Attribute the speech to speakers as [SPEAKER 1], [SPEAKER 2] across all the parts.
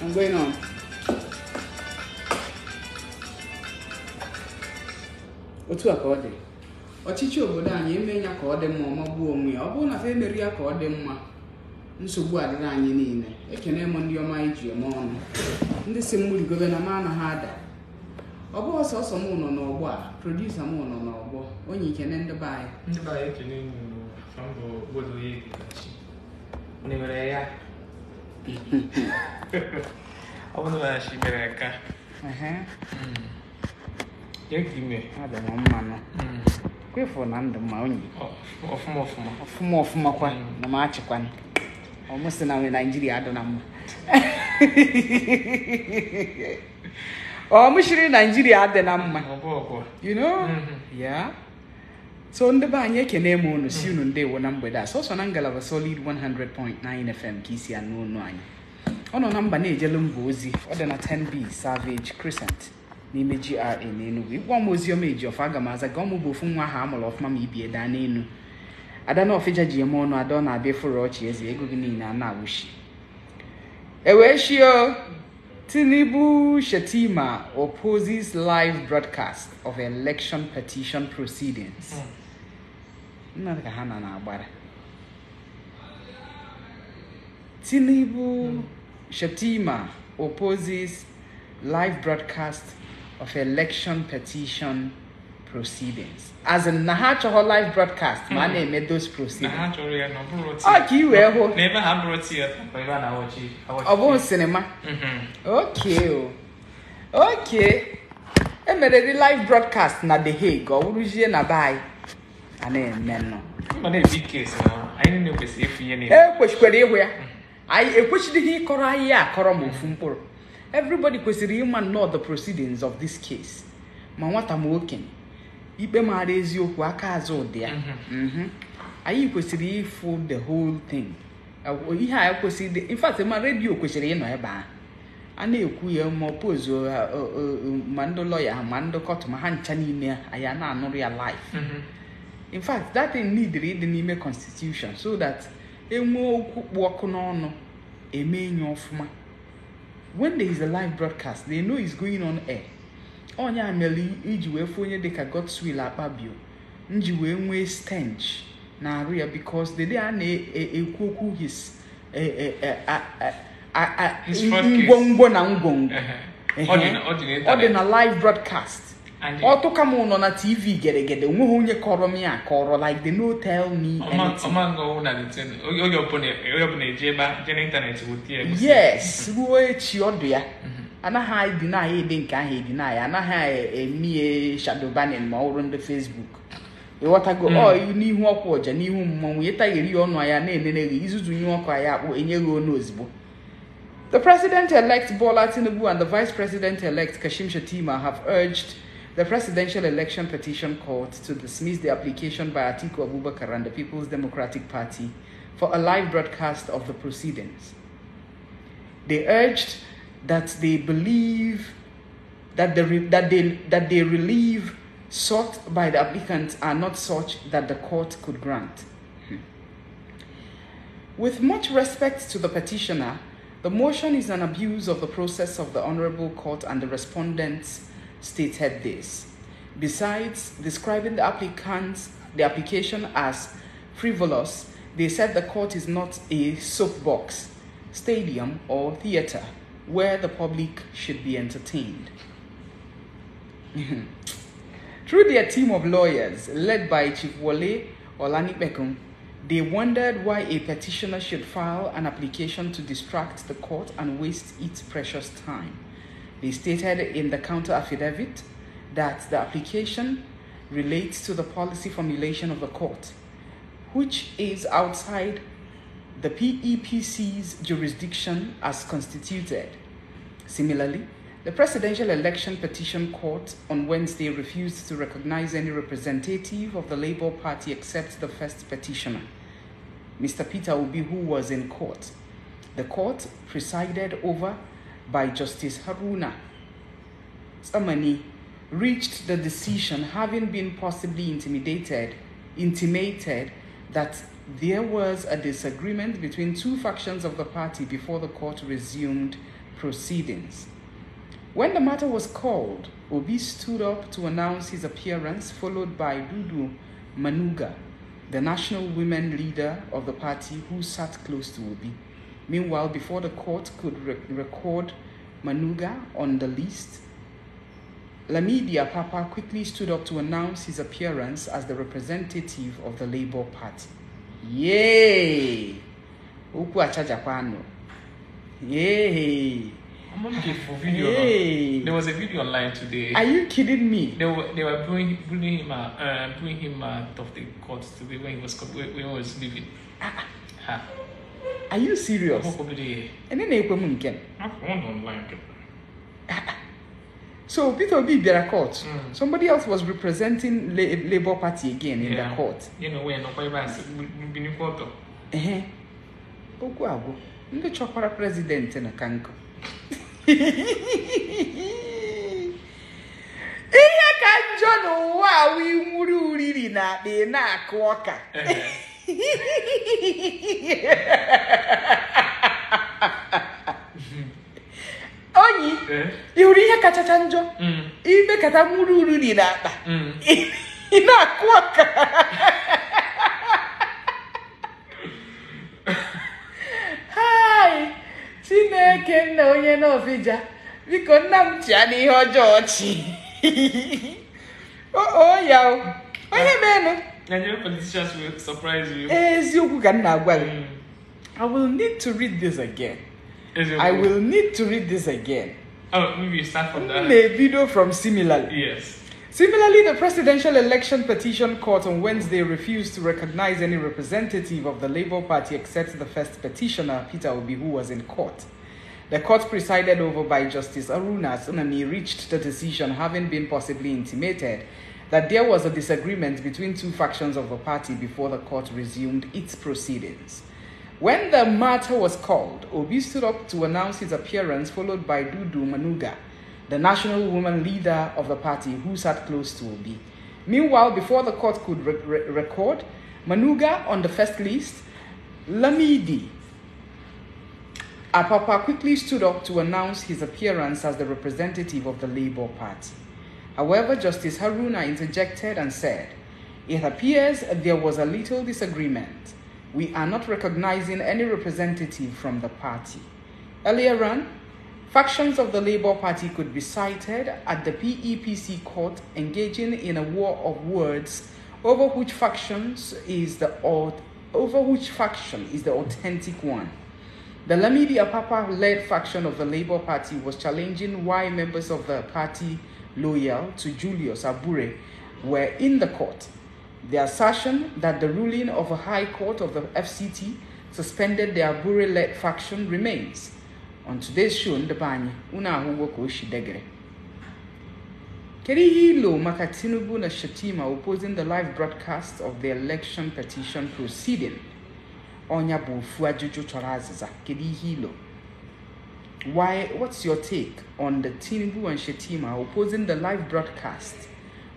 [SPEAKER 1] I'm going on. otu a ka ọ dị. Ọchịchị obodo anyị eme ya ka ọ dị mma ọ magbuo onwe ya. Ọ bụrụ na fa emeri ya ka ọ dị mma nsogbu adịrị anyị niile. Ekene m ndị ọma anyị ji eme ọnụ. Ndị si m rigobe na m anaghị ada. Ọ bụghị sọsọ m nọ n'ọgbọ a produsa m nọ n'ọgbọ. Onye ikene ndị be anyị.
[SPEAKER 2] ọ bụrụ na chi mere ka.
[SPEAKER 1] Ehe,
[SPEAKER 2] ya ka ime.
[SPEAKER 1] Adị m mmanụ kwefu na ndụ mma onye.
[SPEAKER 2] Ọfụma ọfụma.
[SPEAKER 1] Ọfụma ọfụma kwa. Na m achịkwana ọmụ si na nwe naijiria adị na mma. Ọmụ shiri naijiria adị na mma. You know? Yeah. So ndị be anyị ekene m unu si unu ndewo na mgbede a. Sọsọ na ngalaba solid 100.9 fm ka isi anụ unu anyị. Ọ nọ na mba na-ejelu mba ozi ọ dị na 10b savage crescent n'ime gra n'enugwu ịgwa m ozi ọma eji ọfa aga m aza gị ọmụ bụ ofu nwa ahụ amụrụ ọfụma ma ibie daa n'enu ada na ọfịja ji eme ọnụ ada ọ na-abịa fụrụ ọchị eze ego gị niile a na-awụshi ewee shio Tinubu Shetima opposes live broadcast of election petition proceedings. Nna ka ha na na-agbara. Tinubu Shatima opposes live broadcast of election petition proceedings. As in Naha Choho live broadcast, my name made those proceedings.
[SPEAKER 2] Naha Choho. Ah, never have brought here.
[SPEAKER 1] I watch cinema. Okay, Okay. Okay. Emere the live broadcast na The Hague. Oh, Ọ wụrụ jie na bai. Ana eme no.
[SPEAKER 2] Mba na ebi case na. Anyị na-ekwesị ịfụ ihe na-eme.
[SPEAKER 1] E kwesịkwara ịhụ ya. Anyị ekwesịghị ịkọrọ anyị ya akọrọ ma ofu mkpụrụ. Everybody kwesịrị ịma nnọọ the proceedings of this case. Ma nwata ma okenye. Ikpe mara eziokwu aka azụ ụdị ya. Mhm. Anyị kwesịrị ịfụ the whole thing. Ihe a kwesịrị in fact, ma redio kwesịrị ịnọ ebe ahụ. a na-ekwu ya ma opozu ma ndị lọya ha ma ndị kọtụ ma ha ncha niile anyị a na-anụrụ ya live
[SPEAKER 2] Mhm.
[SPEAKER 1] in fact that thing ịdị n'ime constitution so that enwee okwu kpụ ọkụ n'ọnụ eme enyi ọfụma. When there is a live broadcast they know it's going on air. Onye a mere iji wee fụ onye dịka godswill akpabio nji wee nwee stench na arụ ya because the day a na-ekwu okwu his
[SPEAKER 2] His front case.
[SPEAKER 1] ngwongwo. Na ngwongwo
[SPEAKER 2] ọ dị na
[SPEAKER 1] live broadcast.
[SPEAKER 2] And
[SPEAKER 1] ọtụka m nọ na tv geregede o nweghị onye kọrọ m ya kọrọ like they no tell me anything.
[SPEAKER 2] ya gosi.
[SPEAKER 1] yes ruo echi ọdụ ya. Anaghị edina ya ede nke ahụ edina ya anaghị emie shadow banning ma ọ bụrụ ndị facebook. Ịghọtago ọ n'ihu ọkwa ọja n'ihu mmọnwụ ịtagheri ya ọnụ ya na-enene gị izuzu nye ọkụ ya akpụ enye gị onu ozugbo The president-elect Bola Tinubu and the vice president-elect Kashim Shettima have urged the presidential election petition court to dismiss the application by Atiku Abubakar and the People's Democratic Party for a live broadcast of the proceedings. They urged that they believe that the that they that they relief sought by the applicant are not such that the court could grant. Hmm. With much respect to the petitioner, the motion is an abuse of the process of the Honorable Court, and the respondents stated this. Besides describing the applicants, the application as frivolous, they said the court is not a soapbox, stadium, or theater where the public should be entertained. Through their team of lawyers, led by Chief Wale Olanipekun, they wondered why a petitioner should file an application to distract the court and waste its precious time. They stated in the counter affidavit that the application relates to the policy formulation of the court, which is outside the PEPC's jurisdiction as constituted. Similarly, the Presidential Election Petition Court on Wednesday refused to recognize any representative of the Labour Party except the first petitioner, Mr. Peter Obi, who was in court. The court, presided over by Justice Haruna Samani, reached the decision having been possibly intimidated, intimated that there was a disagreement between two factions of the party before the court resumed proceedings. When the matter was called, Obi stood up to announce his appearance, followed by Dudu Manuga, the national women leader of the party who sat close to Obi. Meanwhile, before the court could re- record Manuga on the list, Lamidia Papa quickly stood up to announce his appearance as the representative of the Labour Party. Yay! Ukwu achajakwano. Yay!
[SPEAKER 2] I'm looking for video.
[SPEAKER 1] Hey.
[SPEAKER 2] There was a video online today.
[SPEAKER 1] Are you kidding me?
[SPEAKER 2] They were they were bringing bringing him out, uh, bringing him out of the court today when he was when he was leaving. Ha.
[SPEAKER 1] Are you serious?
[SPEAKER 2] How come they?
[SPEAKER 1] And then they come again.
[SPEAKER 2] I found online.
[SPEAKER 1] So Peter Obi bịara court.
[SPEAKER 2] Mm.
[SPEAKER 1] Somebody else was representing La- Labour Party again in
[SPEAKER 2] Yeah.
[SPEAKER 1] the court.
[SPEAKER 2] You know when no bini photo.
[SPEAKER 1] Ehe. Okwu agwụ. Ndị chọkwara president na ka nkụ. Ihe ka njọ n'ụwa a inwuru uriri na akpa ị na-akụ ọka. Onyi,
[SPEAKER 2] Eh?
[SPEAKER 1] ị hụrụ ihe kachacha njọ?
[SPEAKER 2] Mm.
[SPEAKER 1] imekata mmiri uriri na akpa
[SPEAKER 2] Mm.
[SPEAKER 1] ị na-akụ ọka hai chineke nna onye n'ọfịja biko nna m chịa n'ihe ọjọọ chi o ya onye menụ
[SPEAKER 2] Nigerian politicians will surprise you.
[SPEAKER 1] eziokwu ka m na-agwa gị
[SPEAKER 2] Mm.
[SPEAKER 1] i will need to read this again i will need to read this again
[SPEAKER 2] Oh, maybe you start from that.
[SPEAKER 1] na-ebido from similarly
[SPEAKER 2] Yes.
[SPEAKER 1] Similarly, the Presidential Election Petition Court on Wednesday refused to recognize any representative of the Labour Party except the first petitioner, Peter Obi, who was in court. The court, presided over by Justice Aruna Tsunami, reached the decision having been possibly intimated that there was a disagreement between two factions of the party before the court resumed its proceedings. When the matter was called, Obi stood up to announce his appearance, followed by Dudu Manuga, the national woman leader of the party who sat close to Obi. Meanwhile, before the court could re- re- record, Manuga on the first list, Lamidi Apapa quickly stood up to announce his appearance as the representative of the Labour Party. However, Justice Haruna interjected and said, It appears there was a little disagreement. We are not recognizing any representative from the party. Earlier on, factions of the Labour Party could be cited at the PEPC court engaging in a war of words over which factions is the over which faction is the authentic one. The Lamidi Apapa led faction of the Labour Party was challenging why members of the party loyal to Julius Abure were in the court. The assertion that the ruling of a high court of the FCT suspended the Abure led faction remains. On today's show, Ndebanye, una ahụwo ka o Tinubu na Shatima opposing the live broadcast of the election petition proceeding? Ọnya bụ ofu ajụjụ chọrọ azịza. Why, what's your take on the Tinubu and Shatima opposing the live broadcast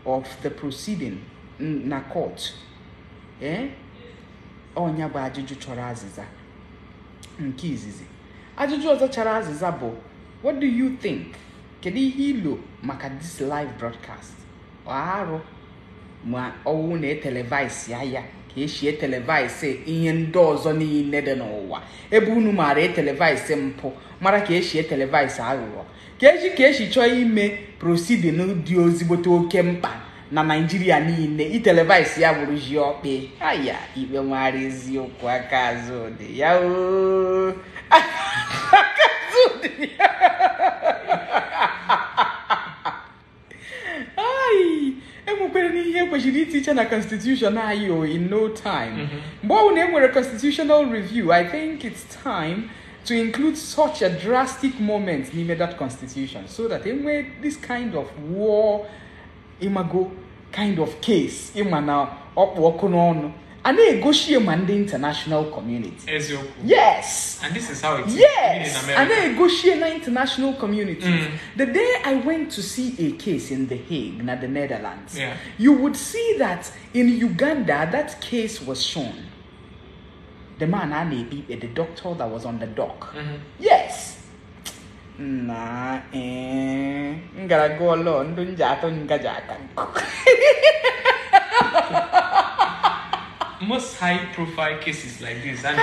[SPEAKER 1] of the proceeding n- na court? Eh? Ọnya bụ ajụjụ chọrọ azịza. Nke izizi. Ajụjụ ọzọ chọrọ azịza what do you think? Kedu ihe ilo maka this live broadcast? Ọ arụ ma ọwụ na etelevise ya ya ka esi etelevise ihe ndị ọzọ niile dị n'ụwa ebe unu maara etelevise mpụ mara ka esi etelevise aghụghọ. Ka eji ka esi chọọ ime prosidin dị ozigbote oke mkpa na naijiria niile. Itelevise ya bụrụ ji ọkpị. Aya ikpe nwara eziokwu aka azụ ya oo aka azụ ya. enwekwere n'ihe kwesịrị itiche na constitution anyị o in no time. Mgbe ọ bụ na enwere constitutional review i think it's time to include such a drastic moment n'ime that constitution so that enwee this kind of war imago kind of case ịma na ọkpụ ọkụ n'ọnụ a na-egoshie ma ndị international community
[SPEAKER 2] Eziokwu.
[SPEAKER 1] yes
[SPEAKER 2] And this is how it is
[SPEAKER 1] Yes,
[SPEAKER 2] America.
[SPEAKER 1] and then negotiate na international community.
[SPEAKER 2] Mm.
[SPEAKER 1] The day I went to see a case in The Hague, na the Netherlands,
[SPEAKER 2] Yeah.
[SPEAKER 1] you would see that in Uganda that case was shown. The man Anebi, the doctor that was on the dock.
[SPEAKER 2] Mhm.
[SPEAKER 1] Yes. na ee m gara gụọ lọọ ndụ nji atụ ngaji aka nkụ
[SPEAKER 2] most high profile cases like this and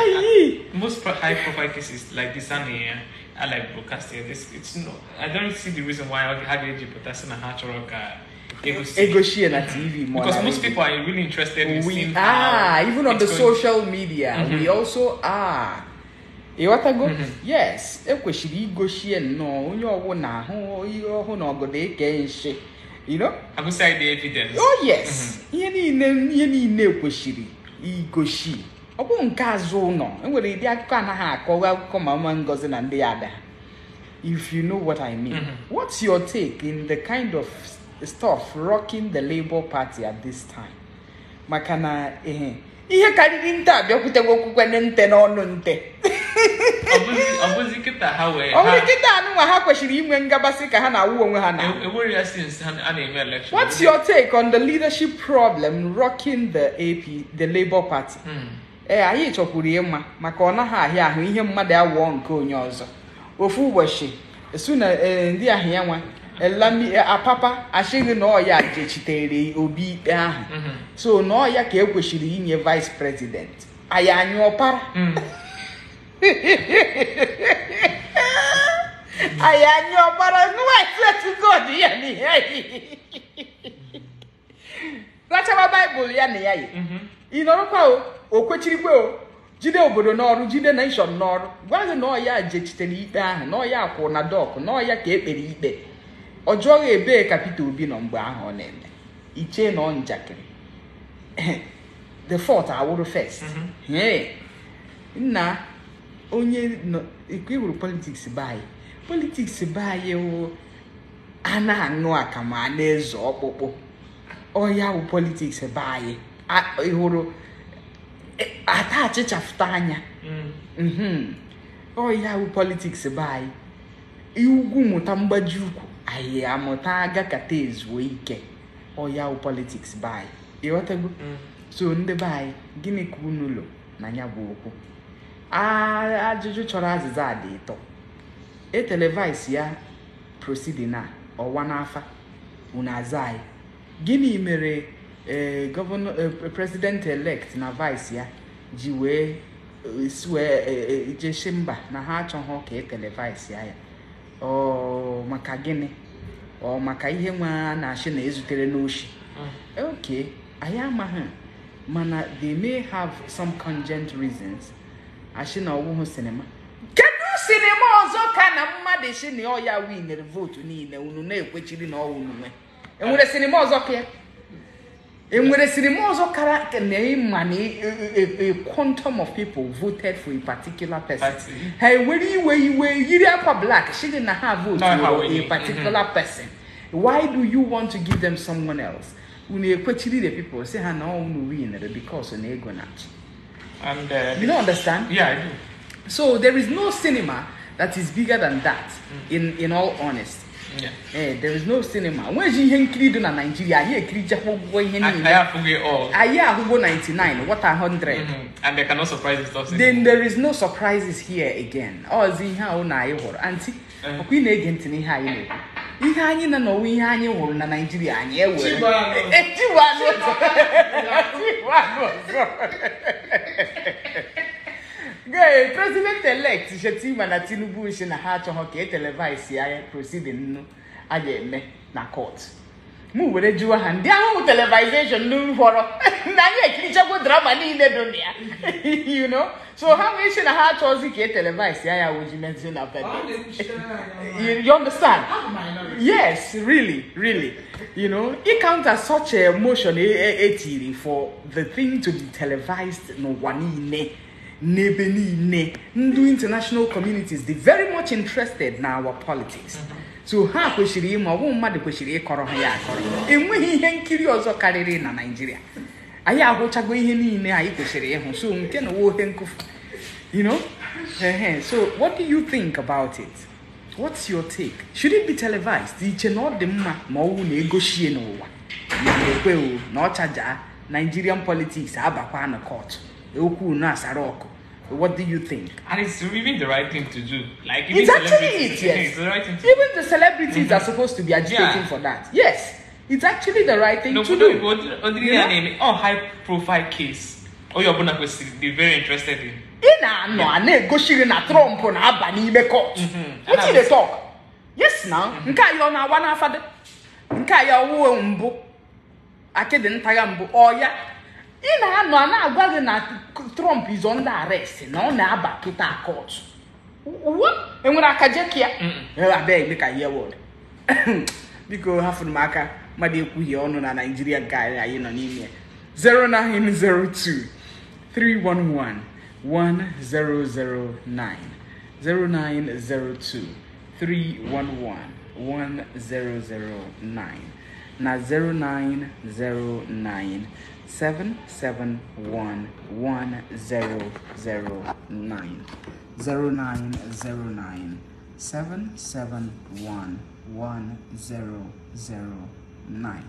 [SPEAKER 2] most high profile cases like this and uh, I like broadcasting this it's no I don't see the reason why ha ga-eji pụta sị na ha chọrọ ka egosi
[SPEAKER 1] egoshie na tv more
[SPEAKER 2] because most people are really interested in
[SPEAKER 1] we
[SPEAKER 2] seeing
[SPEAKER 1] are even on the
[SPEAKER 2] going-
[SPEAKER 1] social media we
[SPEAKER 2] Mhm.
[SPEAKER 1] also are. Ịghọtago
[SPEAKER 2] Mhm.
[SPEAKER 1] yes. Ekwesịrị igoshie nnọọ onye ọbụla ahụ ihe ọhụụ na ọgọdọ eke nshi you know?
[SPEAKER 2] I go say the evidence.
[SPEAKER 1] Oh yes. Ihe niile ihe niile kwesịrị igoshi. Ọ bụ nke azụ ụlọ enwere ụdị akụkọ anaghị akọ akụkọ ma mama ngozi na ndị ada if you know what i mean.
[SPEAKER 2] Mhm.
[SPEAKER 1] what's your take in the kind of stuff rocking the labour party at this time? Maka na ehe ihe karịrị nte abịakwutewo okwukwe nte n'ọnụ nte.
[SPEAKER 2] ọ bụzi- ọ bụzi kịta ha wee
[SPEAKER 1] ọ bụrụ kịta anụnwa ha kwesịrị inwe ngabasị ka ha na-awụ onwe ha na
[SPEAKER 2] e- ewere ya since ha- a na-eme election
[SPEAKER 1] What's your take on the leadership problem rocking the AP, the Labour Party?
[SPEAKER 2] Hmm.
[SPEAKER 1] Ee, anyị chọkwuru ịma maka ọ naghị ahịa ahụ ihe mmadụ awụọ nke onye ọzọ. Ofu ụbọchị, esu na eh, ndị ahụ ya nwa, elami eh, apapa asịghị na ọ ya jechitere obi ikpe ahụ.
[SPEAKER 2] Mhm.
[SPEAKER 1] So na ọ ya ka ekwesịrị inye vice president. Anyị anyụ ọpara.
[SPEAKER 2] Hmm.
[SPEAKER 1] anyị ọgbara nwaetu god ya na ya yi rachaba baịbụl ya na ya yi
[SPEAKER 2] Mhm.
[SPEAKER 1] ị nọrọkwa o kwechirikwe o jide obodo n'ọrụ jide nation n'ọrụ. Gwa gị na ọya jechitere ikpe ahụ na ọya kwụ na dọk na ọya ka ekpere ikpe. Ọ jụọghị ebee ka Peter Obi nọ mgbe ahụ ọ na-eme. Ichee na ọ njakịrị. The fourth awụrụ first.
[SPEAKER 2] Mhm.
[SPEAKER 1] Hey, nna onye nọ ekwe hụrụ politiks be anyị politiks be anyị wụ a na-aṅụ akamụ a ọkpụkpụ. Ọya wụ politiks be anyị A- ị hụrụ e- ata achịchafụta anya.
[SPEAKER 2] Hmm.
[SPEAKER 1] Mhm. ọya wụ politiks be anyị ugwu mụta mgbaji ukwu. Anyị amụta agakata ezuo ike. Ọya wụ politiks be anyị ịghọtago
[SPEAKER 2] Hmm.
[SPEAKER 1] so ndị be anyị gịnị ka unu lụ na ya bụ okwu. Ajụjụ chọrọ azịza dị ịtọ. Etelevis ya proceeding a ọwa n'afa unu aza anyị. Gịnị mere gọvanọ eh, president elect na vice ya ji wee si wee eh, jeshi mba na ha achọghọ ka etelevis ya ya? Ọ maka gịnị? Ọ maka ihe nwa na-achị na ezutere n'oshi?
[SPEAKER 2] Hmm.
[SPEAKER 1] okay anyị amaghị. Mana they may have some congent reasons. Ashị na ọwụhụ sinima kedu sinima ọzọ ka na mmadụ si na ọ ya winere votu niile? Unu na-ekwechiri na ọwụ nwe. Enwere sinima ọzọ ka ya? Enwere sinima ọzọ kara ka na ịma na a- quantum of people voted for a particular person. Ha ewere iwe iwe yiri akwa black shidi na ha vote for a particular person. Why do you want to give them someone else? Unu ekwechiri the people say ha na ọ unu winere because na ego na-achị
[SPEAKER 2] and uh,
[SPEAKER 1] you don't understand?
[SPEAKER 2] Yeah I do.
[SPEAKER 1] So there is no cinema that is bigger than that in in all honesty.
[SPEAKER 2] Yeah.
[SPEAKER 1] Eh, there is no cinema. Nweghị ihe nkiri dị na naijiria anyị ekirichakwa ụgwọ ihe
[SPEAKER 2] I, I
[SPEAKER 1] niile
[SPEAKER 2] have forget all.
[SPEAKER 1] Anyị ahụgo 99 what a 100
[SPEAKER 2] Mhm. and they cannot surprise themselves
[SPEAKER 1] then there is no surprises here again. Ọzi ihe ahụ na anyị hụrụ anti ọkwa ị na-ege ntị n'ihe anyị na-ekwu ihe anyị na n'ọwa ihe anyị hụrụ na naijiria anyị ewere.
[SPEAKER 2] Chibu anụ.
[SPEAKER 1] Chibu anụ ọzọ. Chibu anụ ọzọ. Gee, president elect Shetima na Tinubu si na ha achọghọ ka etelevis ya proceeding nnu a ga-eme na court. Mụ were jụọ ha ndị ahụ televization nnu họrọ na anyị ekirichakwa drama niile dị na ya you know? So ha wee sị na ha achọghịzi ka etelevis ya ya wojimezi na federal you, you understand? Yes really really. You know it counts as such a motion etiri for the thing to be televised n'ụwa niile n'ebe niile ndị international communities dị very much interested in our politics so ha kwesịrị ịma ọbụ mmadụ kwesịrị ịkọrọ ha ya akọrọ. Enweghị ihe nkiri ọzọ karịrị na naijiria anyị ahụchago ihe niile anyị kwesịrị ịhụ. So nke na ohe nkụfu. You know? So what do you think about it? What's your take? Should it be televised? Iche na ọ dị mma ma ọwụ na egochie n'ụwa. Ekwe na ọ chaja nigerian politics abakwa na court. Okwu na asara ọkụ. What do you think?
[SPEAKER 2] And it's even the right thing to do. Like
[SPEAKER 1] It's actually it, yes.
[SPEAKER 2] The right.
[SPEAKER 1] Even the celebrities are supposed to be agitating
[SPEAKER 2] Yeah.
[SPEAKER 1] for that. Yes, it's actually the right thing
[SPEAKER 2] No,
[SPEAKER 1] to
[SPEAKER 2] no,
[SPEAKER 1] do.
[SPEAKER 2] but Odiri
[SPEAKER 1] You know?
[SPEAKER 2] name oh high profile case. Oh, you're gonna be very interested in.
[SPEAKER 1] ị na-anọ a na-egosi gị na trump na-aba n'ime court
[SPEAKER 2] Mhm.
[SPEAKER 1] wetin you dey talk yes na nke a ya ọ na-awa n'afade nke a ya ọwụwe mbụ akịdị ntagha mbụ ọ ya ị na-anọ a na-agwa gị na trump is under arrest na ọ na-aba kịta uwe? Enwere aka jekia abịa ka ihe wọd biko hafụrụ m aka mmadụ ekwughị ọnụ na naijiria nke anyị nọ n'ime. ya. 0902 311 1009 0902 311 1009 na 0909 771 1009 0909 771 1009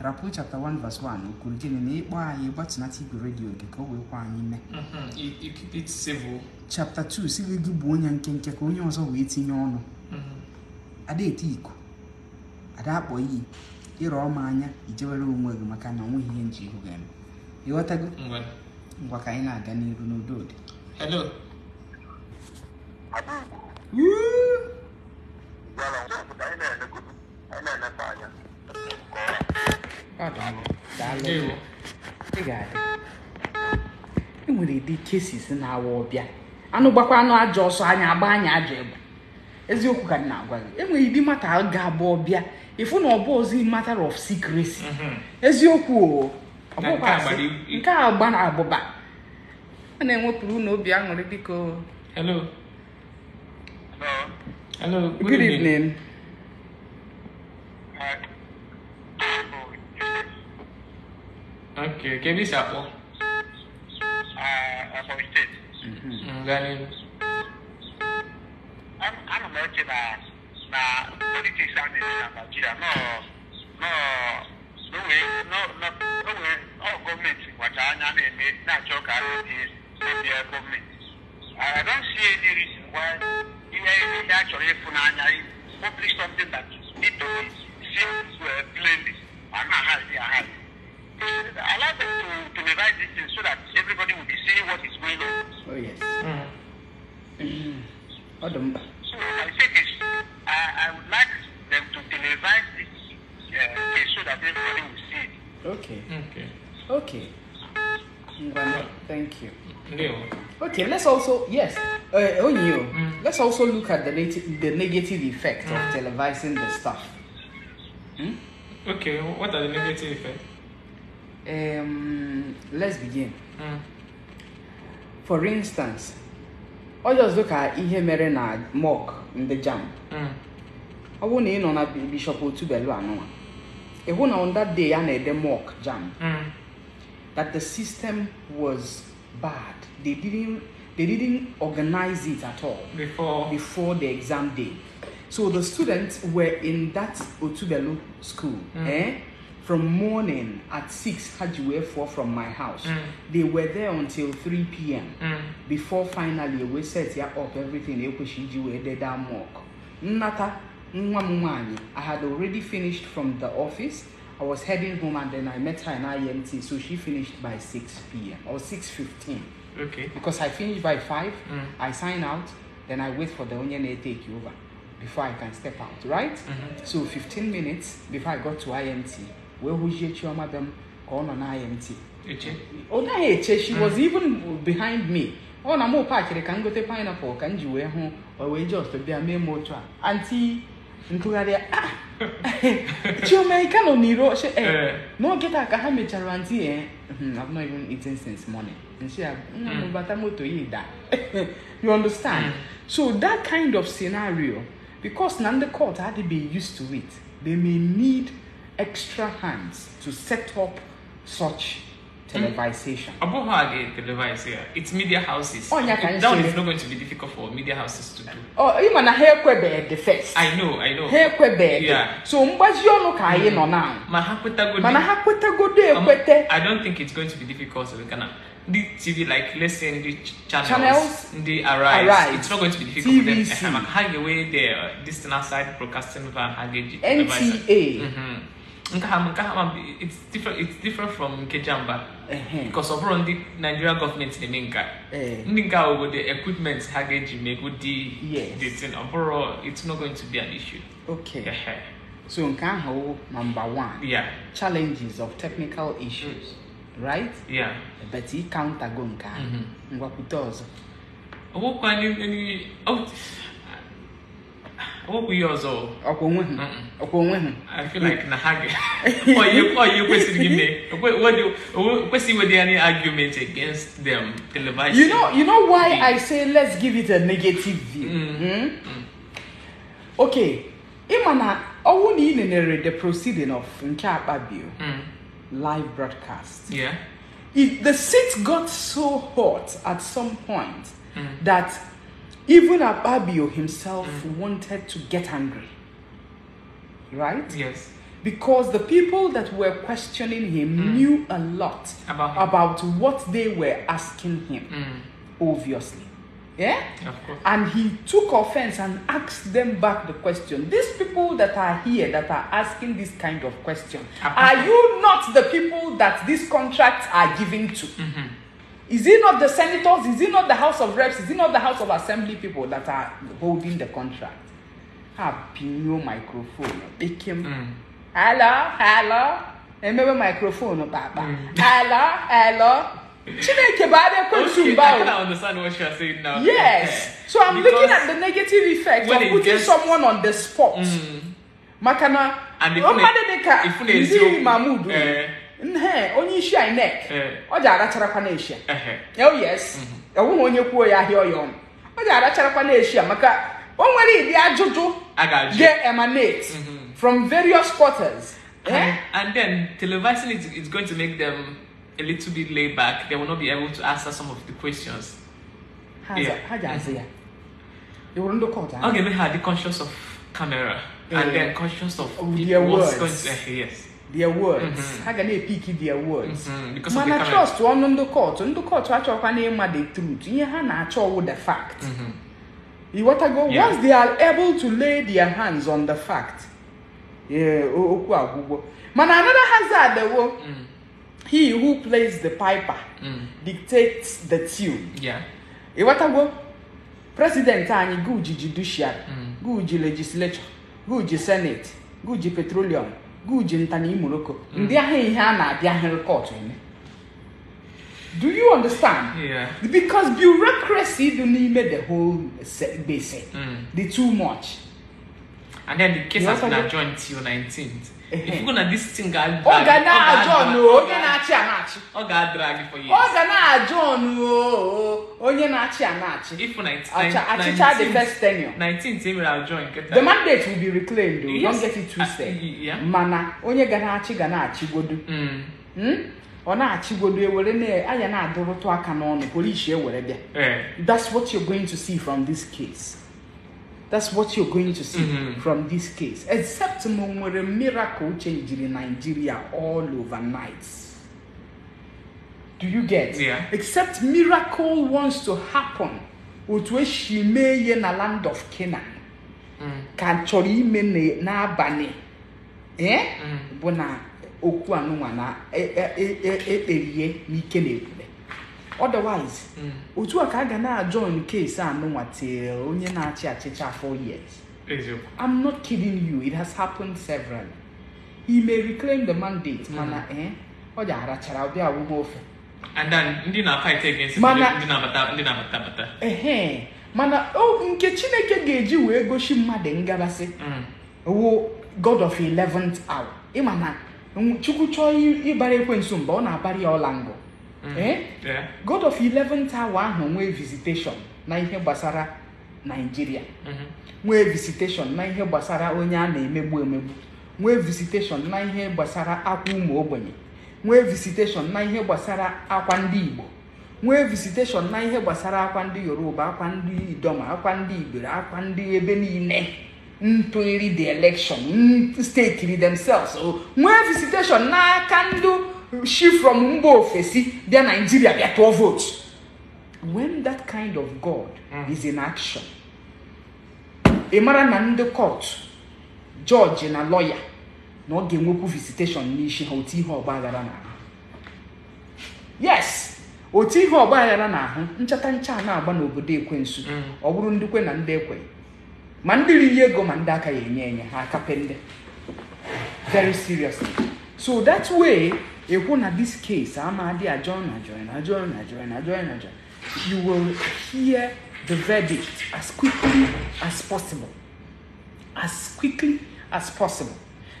[SPEAKER 1] Rapport chapter 1 verse 1 kwuru gịnị na ịkpọ anyị gbatịnata igwe redio gị ka o wee kwa anyị mee
[SPEAKER 2] Mm-hmm.
[SPEAKER 1] Chapter 2 si gị bụ onye nkenke ka onye ọzọ wee tinye ọnụ.
[SPEAKER 2] Mm-hmm.
[SPEAKER 1] ada ada akpọ iyi. Ịrọ ọma anya ijewere onwe gị maka na o nweghị ihe nji ihu ga-eme ịghọtago ngwa ka anyị na-aga n'iru n'udo dị. Dị. E nwere ụdị kesis na-awa ọbịa. Anụ gbakwa anụ ajọ ọsọ anya agba anya ajọ egbe. eziokwu ka na agwa gị enwere ịdị mata ga-abụ ọbịa ịfụ na ọbụ ozi matter of secrecy eziokwu
[SPEAKER 2] nke a
[SPEAKER 1] gba na abụba a na-enwepụrụ na obi aṅụrị biko
[SPEAKER 2] hello hello good,
[SPEAKER 1] evening.
[SPEAKER 2] Okay, can we support? Uh,
[SPEAKER 3] about state. Mm-hmm. Mm-hmm eche na na politiks a na-eme na naijiria nọ nọ n'onwere n'onwere ọ gọọmenti gbacha anya na-eme na-achọ ka mebie gọọmenti I don't see any reason why ihe ihe a chọrọ ịfụ n'anya publish something that need to be seen uh, plainly and not hide hide. Allow them to, to revise this thing so that everybody will be seeing what is going on.
[SPEAKER 1] oh yes
[SPEAKER 2] Mm.
[SPEAKER 1] mkpa
[SPEAKER 3] So I think it's, I, I would like them to televise this uh, case so that everybody will see it.
[SPEAKER 1] okay
[SPEAKER 2] Okay.
[SPEAKER 1] okay Ngwana, thank you
[SPEAKER 2] Ndewo.
[SPEAKER 1] Okay, let's also yes, uh, Onyo,
[SPEAKER 2] Mm.
[SPEAKER 1] let's also look at the nat- the negative effect of televising the stuff. Hmm?
[SPEAKER 2] Okay. What are the negative effects?
[SPEAKER 1] Um, let's begin.
[SPEAKER 2] Mm.
[SPEAKER 1] For instance, ọ just look at ihe mere na mock ndị jam.
[SPEAKER 2] Mm.
[SPEAKER 1] Ọ bụrụ na ị nọ na Bi- Bishop Otubelu anụnwa, ị hụ na on that day a na-ede mock jam,
[SPEAKER 2] Mm.
[SPEAKER 1] that the system was bad. They didn't they didn't organize it at all.
[SPEAKER 2] Before.
[SPEAKER 1] before the exam day. So the students were in that Otubelu school.
[SPEAKER 2] Mm.
[SPEAKER 1] Eh? From morning at 6 Hajiwe 4 from my house.
[SPEAKER 2] Mm.
[SPEAKER 1] They were there until 3 p.m.
[SPEAKER 2] Mm.
[SPEAKER 1] Before finally we set ya up everything Ekweshijiwe did that mock. Nata nwa m nwaanyị, I had already finished from the office. I was heading home and then I met her in IMT. So she finished by 6 p.m. or 6.15
[SPEAKER 2] Okay.
[SPEAKER 1] because I finish by five,
[SPEAKER 2] Mm.
[SPEAKER 1] I sign out, then I wait for the onion to take you over before I can step out, right?
[SPEAKER 2] Mhm.
[SPEAKER 1] So 15 minutes before I got to IMT, was your chioma them on on IMT?
[SPEAKER 2] Eche.
[SPEAKER 1] Oh, na eche, she was even behind me. Oh, na mo paakịrị ka m gote pineapple ka m ji wee hụ o wee just bịa mee m otu a anti ntụgharị ah chioma ị ka nọ n'iro eh
[SPEAKER 2] Eh.
[SPEAKER 1] n'oge taa ka ha mechara anti eh hmm, I've not even eaten since morning nshi ya nwa m bata moto ya da you understand
[SPEAKER 2] Mm.
[SPEAKER 1] so that kind of scenario because na ndị court adịbeghị used to it they may need extra hands to set up such televisation
[SPEAKER 2] About how they televise here, it's media houses.
[SPEAKER 1] Oh, yeah, can you
[SPEAKER 2] that one is not going to be difficult for media houses to do.
[SPEAKER 1] ọ ịma na ha ekwebeghị the first
[SPEAKER 2] I know, I know.
[SPEAKER 1] ha ekwebeghị
[SPEAKER 2] Yeah.
[SPEAKER 1] so mgbazi ọnụ ka anyị nọ na
[SPEAKER 2] Ma ha kweta go
[SPEAKER 1] mana
[SPEAKER 2] di-
[SPEAKER 1] ha kwetagodo
[SPEAKER 2] Um, I don't think it's going to be difficult so we can the TV, like let's say the ch- channels,
[SPEAKER 1] Channels,
[SPEAKER 2] the arise,
[SPEAKER 1] Arise,
[SPEAKER 2] it's not going to be difficult for them.
[SPEAKER 1] TVC.
[SPEAKER 2] Hang away there, this thing outside broadcasting van hagage.
[SPEAKER 1] NTA.
[SPEAKER 2] Mm-hmm. Nke ha- nke ha ma be- It's different. It's different from Kejamba
[SPEAKER 1] Ehe.
[SPEAKER 2] because of the Nigeria government is in Ninka.
[SPEAKER 1] Eh.
[SPEAKER 2] Ninka over the equipment hagage make with the thing. Overall, it's not going to be an issue.
[SPEAKER 1] okay
[SPEAKER 2] Yeah.
[SPEAKER 1] so nke ahụ number one
[SPEAKER 2] Yeah.
[SPEAKER 1] challenges of technical issues right
[SPEAKER 2] Yeah.
[SPEAKER 1] but ị counter go
[SPEAKER 2] Mhm.
[SPEAKER 1] ngwapụta ọzọ
[SPEAKER 2] any owokwu ihe ọzọ
[SPEAKER 1] ọkwa onwe ha ọkwa onwe ha
[SPEAKER 2] I feel like na ha oyi kwesịrị gị mee kwesịrị iwede any argument against them television
[SPEAKER 1] You know, you know why I say let's give it a negative view.
[SPEAKER 2] Mm.
[SPEAKER 1] Hmm? Okay, ịma na ọwụ na ị nenere the proceeding of nke Akpabio
[SPEAKER 2] Mm.
[SPEAKER 1] live broadcast.
[SPEAKER 2] yeah
[SPEAKER 1] It, the seat got so hot at some point
[SPEAKER 2] Mm.
[SPEAKER 1] that even Akpabio himself wanted to get angry. Right?
[SPEAKER 2] yes
[SPEAKER 1] Because the people that were questioning him knew a lot
[SPEAKER 2] About him.
[SPEAKER 1] about what they were asking him.
[SPEAKER 2] mm.
[SPEAKER 1] obviously. Yeah?
[SPEAKER 2] of course
[SPEAKER 1] And he took offense and asked them back the question. These people that are here that are asking this kind of question, are you not the people that these contracts are given to?
[SPEAKER 2] Mhm.
[SPEAKER 1] Is it not the senators? Is it not the House of Reps? Is it not the House of Assembly people that are holding the contract? Happy new microphone. Became
[SPEAKER 2] Mm.
[SPEAKER 1] hello, hello. Remember microphone, Papa.
[SPEAKER 2] Mm.
[SPEAKER 1] Hello, hello. Chineke bụ adị ekwensu
[SPEAKER 2] okay
[SPEAKER 1] mba
[SPEAKER 2] I can understand what you are saying now
[SPEAKER 1] Yes. So I'm
[SPEAKER 2] Because-
[SPEAKER 1] looking at the negative effect of putting
[SPEAKER 2] gets-
[SPEAKER 1] someone on the spot.
[SPEAKER 2] Mm.
[SPEAKER 1] Maka na
[SPEAKER 2] And if
[SPEAKER 1] mmadụ
[SPEAKER 2] na-
[SPEAKER 1] dịka
[SPEAKER 2] if na
[SPEAKER 1] Ndidi
[SPEAKER 2] eziokwu,
[SPEAKER 1] Mahmood
[SPEAKER 2] eh.
[SPEAKER 1] Nhe onye isi INEC
[SPEAKER 2] Eh.
[SPEAKER 1] ọ ji aracharakwa na-eshia.
[SPEAKER 2] Ehe.
[SPEAKER 1] Oh yes. Ọwụghị onye kwuo ya ahịa ọya ọnụ. Ọ ji aracharakwa na-eshia maka o nwere ịdị ajụjụ ga-emanate
[SPEAKER 2] Mhm.
[SPEAKER 1] from various quarters. Eh?
[SPEAKER 2] And, and then televising is, is going to make them a little bit laid back. They will not be able to answer some of the questions. Yeah.
[SPEAKER 1] Ị hụrụ ndị court?
[SPEAKER 2] Okay, maybe had the conscious of camera and
[SPEAKER 1] Yeah.
[SPEAKER 2] then conscious of people-
[SPEAKER 1] their
[SPEAKER 2] what's
[SPEAKER 1] words.
[SPEAKER 2] going to uh, yes.
[SPEAKER 1] Their words. Ha ga na-epiki their words?
[SPEAKER 2] Mhm, of
[SPEAKER 1] mana trust ọnụ ndị kọtụ ndị kọtụ achọkwa na ịma the truth. Ihe ha na-achọ wụ the fact.
[SPEAKER 2] Mhm.
[SPEAKER 1] ịghọtago
[SPEAKER 2] Yeah.
[SPEAKER 1] once they are able to lay their hands on the fact. Okwu agwụgwọ mana another hazard wo
[SPEAKER 2] Mm.
[SPEAKER 1] he who plays the piper
[SPEAKER 2] Mm.
[SPEAKER 1] dictates the tune.
[SPEAKER 2] Yeah.
[SPEAKER 1] ịghọtago president anyị guji judiciary.
[SPEAKER 2] Mm.
[SPEAKER 1] guji legislature. Guji senate. Guji petroleum guji ntani morocco ndị ahụ ihe a na-abịa hịrị court eme do you understand
[SPEAKER 2] Yeah.
[SPEAKER 1] because bureaucracy dị n'ime the whole se- gbese
[SPEAKER 2] Mm.
[SPEAKER 1] dị too much
[SPEAKER 2] And then the case has been adjourned till 19th.
[SPEAKER 1] Eh-heh.
[SPEAKER 2] If you're gonna this thing,
[SPEAKER 1] ọ ga ọnụ onye na-achị
[SPEAKER 2] Oh, drag
[SPEAKER 1] ọ ga na-ajọ ọnụ onye na-achị a na-achị
[SPEAKER 2] If for 19th,
[SPEAKER 1] Acha- achịcha the first tenure
[SPEAKER 2] 19th, they will adjourn. Get
[SPEAKER 1] the mandate will be reclaimed though.
[SPEAKER 2] Yes.
[SPEAKER 1] don't get it twisted
[SPEAKER 2] Uh,
[SPEAKER 1] mana onye ga na-achị ga na-achịgodo
[SPEAKER 2] Mm.
[SPEAKER 1] Hmm? ọ na-achịgodo ewere na anya na-adụrụtụ aka n'ọnụ polisi ewere bịa
[SPEAKER 2] Eh.
[SPEAKER 1] that's what you're going to see from this case that's what you're going to see
[SPEAKER 2] Mhm.
[SPEAKER 1] from this case except nwere miracle changiri Nigeria all overnight do you get
[SPEAKER 2] Yeah.
[SPEAKER 1] except miracle wants to happen mee na land of Canaan
[SPEAKER 2] Mm.
[SPEAKER 1] ka chọrọ ime na- n'abalị eh?
[SPEAKER 2] Mm.
[SPEAKER 1] bụ na okwu anụnwa na e- e- e- e- ekperie n'ike na ebube otherwise
[SPEAKER 2] Mm.
[SPEAKER 1] otu a ka a ga na-ajọ case anụnwa till onye na-achị achịcha four years. I'm not kidding you. It has happened severally. He may reclaim the mandate mana eh, ọ ji arachara ọbịa awụghị ofe.
[SPEAKER 2] And then ndị na-fight against it,
[SPEAKER 1] Mana-
[SPEAKER 2] ndị na-abata ndị na-abata abata.
[SPEAKER 1] ehe mana o nke chineke ga-eji wee gosi mmadụ ngabasị
[SPEAKER 2] Mm.
[SPEAKER 1] wo god of 11th hour. Ịma na chukwu chọọ ịbara ekwensu mba ọ na-abara ya ọla ngụ
[SPEAKER 2] Mm.
[SPEAKER 1] Eh?
[SPEAKER 2] Yeah.
[SPEAKER 1] god of 11th hour ahụ nwee visitation na ihe gbasara naijiria
[SPEAKER 2] Mhm.
[SPEAKER 1] nwee visitation na ihe gbasara onye a na-emegbu emegbu nwee visitation na ihe gbasara akwa ụmụ ogbenye nwee visitation na ihe gbasara akwa ndị igbo nwee visitation na ihe gbasara akwa ndị yoruba akwa ndị idoma akwa ndị ibere akwa ndị ebe niile ntụgharị the election stakiri themselves nwee visitation n'aka ndị shi from mba ofesi bịa naijiria bịa tụọ vote when that kind of god is in action ị mara na ndị court jọji na lọya na ọ ga-enwekwu visitation n'isi ha otu ihe ọgba aghara n'ahụ yes otu ihe ọgba aghara n'ahụ nchata ncha na-agba n'obodo ekwensu. Ọ bụrụ ndị kwe na ndị ekweghị ma ndị riri ego ma ndị aka ya enye enye ha akapende very seriously. So that way ekwu na this case ama adị adjourn adjourn adjourn adjourn adjourn adjourn you will hear the verdict as quickly as possible. As quickly as possible.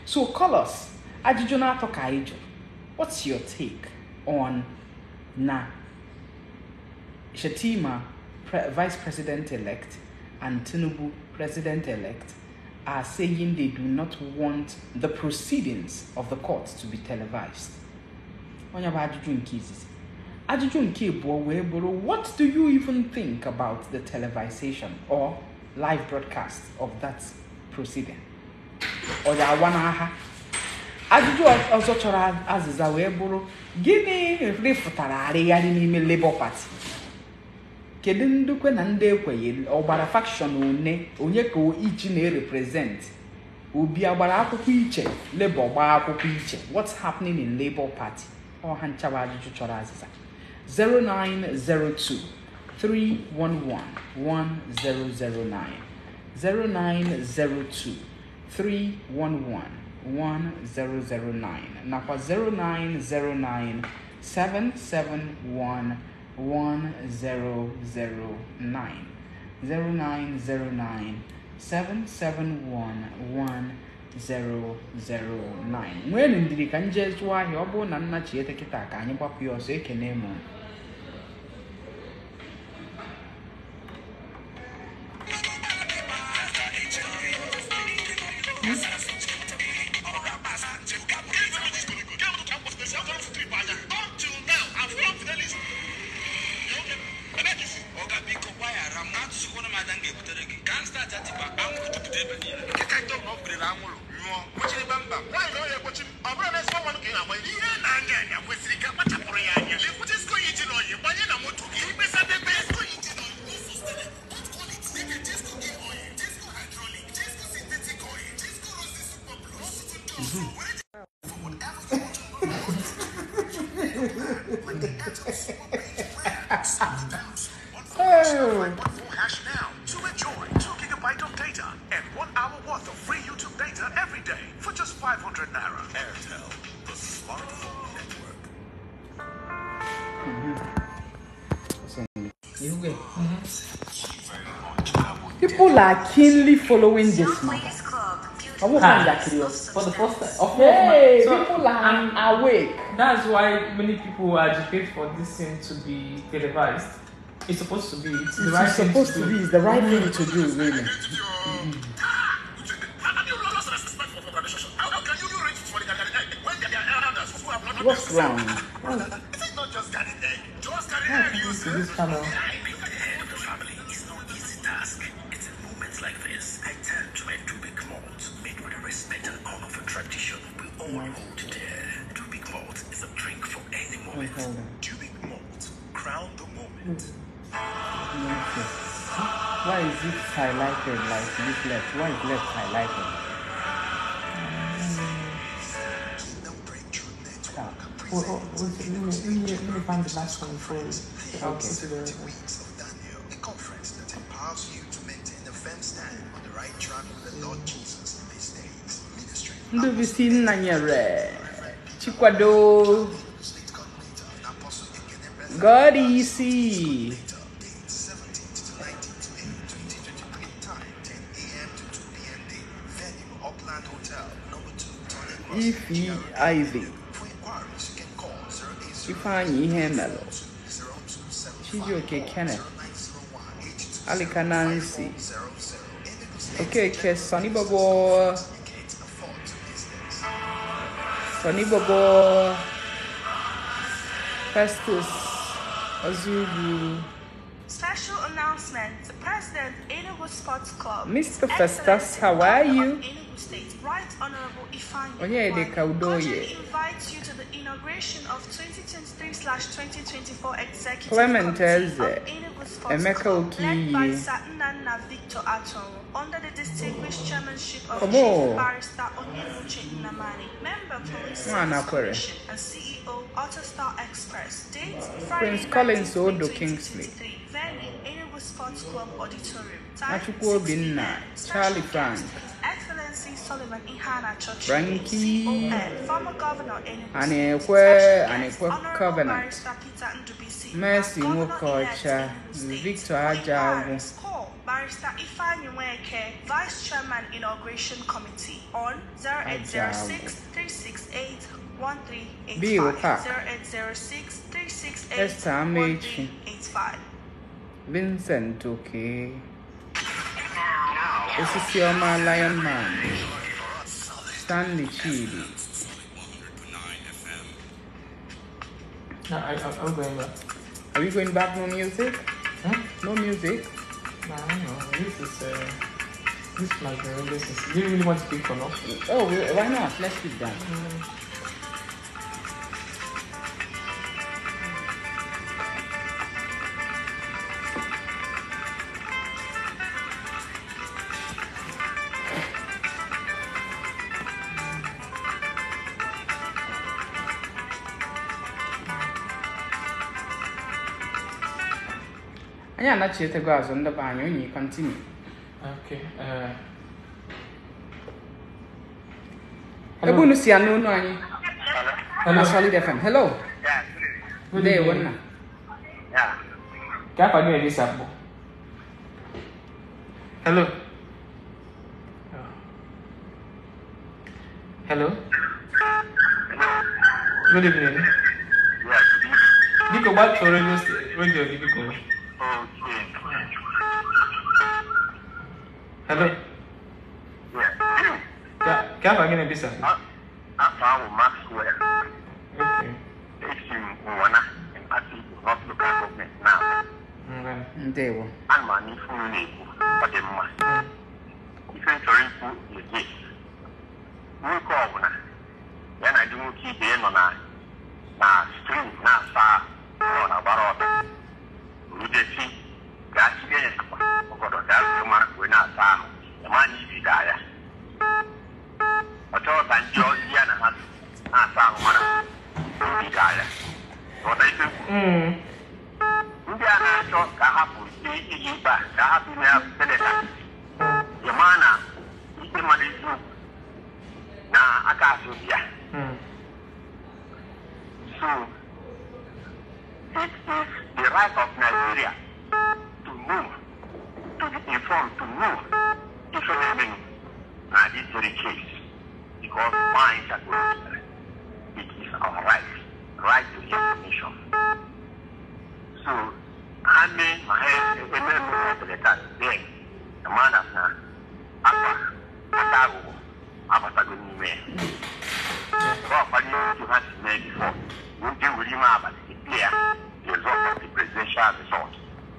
[SPEAKER 1] So call us. Ajụjụ na-atọ ka anyị jụrụ what's your take on na Shatima, pre- vice president elect, and Tinubu, president elect, are saying they do not want the proceedings of the court to be televised. Onye bụ ajụjụ nke izizi. Ajụjụ nke abụọ wee bụrụ what do you even think about the televisation or live broadcast of that proceeding? Ọ ga-awa n'agha? ajụjụ ọzọ chọrọ azịza wee bụrụ gịnị rịfụtara arịgharị n'ime Labour Party kedu ndị na ndị ekweghị ọgbara fakshọn one onye ka ichi na-erepresent obi agbara akwụkwọ iche Labour gbaa akwụkwọ iche what's happening in Labour Party ọha nchaba ajụjụ chọrọ azịza 0902 311 1009 0902 311 1009 nakwa 0909 771 1009 0909 771 1009 nweenụ ndidi ka nje zụọ ahịa ọ bụrụ na nna chiete kịta ka anyị gbapụ ya ọsọ ekene m. keenly following this matter. I won't
[SPEAKER 2] Ah.
[SPEAKER 1] find that curious.
[SPEAKER 2] For the first time. Of course,
[SPEAKER 1] Hey,
[SPEAKER 2] so,
[SPEAKER 1] people are
[SPEAKER 2] and
[SPEAKER 1] awake.
[SPEAKER 2] That's why many people agitate for this thing to be televised. It's supposed to be. It's the right
[SPEAKER 1] It's
[SPEAKER 2] thing
[SPEAKER 1] supposed to
[SPEAKER 2] do.
[SPEAKER 1] be. It's the right thing to do, really. What's wrong?
[SPEAKER 2] To this channel.
[SPEAKER 1] Wait, highlighted like it like this left? Why is left highlighted?
[SPEAKER 4] The breakthrough network.
[SPEAKER 1] Ah,
[SPEAKER 2] Well, oh, let, let,
[SPEAKER 4] a conference that empowers you to maintain a firm stand on the right track with the Lord Jesus these days. Ministry.
[SPEAKER 1] God easy.
[SPEAKER 4] Ify
[SPEAKER 1] Ifeanyi
[SPEAKER 4] Hemelo,
[SPEAKER 1] Chijioke Kenneth, Alika Nancy, okay, Sonny Bobo, Sonny Bobo, Festus
[SPEAKER 5] Azugu. Special announcement, the president Enugu Sports Club.
[SPEAKER 1] Mr. Festus, how are you?
[SPEAKER 5] 2021. Kojic you to the inauguration of 2023-2024 Executive
[SPEAKER 1] Clement
[SPEAKER 5] under the distinguished chairmanship of
[SPEAKER 1] Come
[SPEAKER 5] Chief Barrister Onyewuche Member Police and CEO Autostar Express. Date,
[SPEAKER 1] Prince Collins Odo Kingsley.
[SPEAKER 5] Venue, Enugu Sports Club Auditorium. Time,
[SPEAKER 1] Charlie Frank.
[SPEAKER 5] Nancy Sullivan Ihana Church,
[SPEAKER 1] Frankie,
[SPEAKER 5] CON, former governor
[SPEAKER 1] covenant. Mercy Nwokocha, Victor
[SPEAKER 5] Ajagwu, Barrister Ifeanyi Nweke, Vice Chairman Inauguration Committee on 0806 368 1385 0806 368 1385
[SPEAKER 1] Vincent Okay. This is your man, Lion Man. Stanley Chidi.
[SPEAKER 2] No, I, am going back.
[SPEAKER 1] Are you going back? No music?
[SPEAKER 2] Huh?
[SPEAKER 1] No music?
[SPEAKER 2] Nah, no. This is, uh, this is my girl. This is, do you really want to speak or not?
[SPEAKER 1] Oh, why not? Let's speak that. Mm. anyị anachitego azụ ndọba anyị onye kọntinu ebe unu si ya n'onu anyị na eh. solid fm hello.
[SPEAKER 3] Good
[SPEAKER 2] day nwanna ka akwado eri sapụ hello. Hello. Good evening. Biko gbatuo redio gị biko. ɛbɛ kafa gị na-ebisa
[SPEAKER 3] afọ ahụ maxwell esi m nwana mpati not local government na ndewo ana m anụ ife m na-ekwu ọ dị mma ife m chọrọ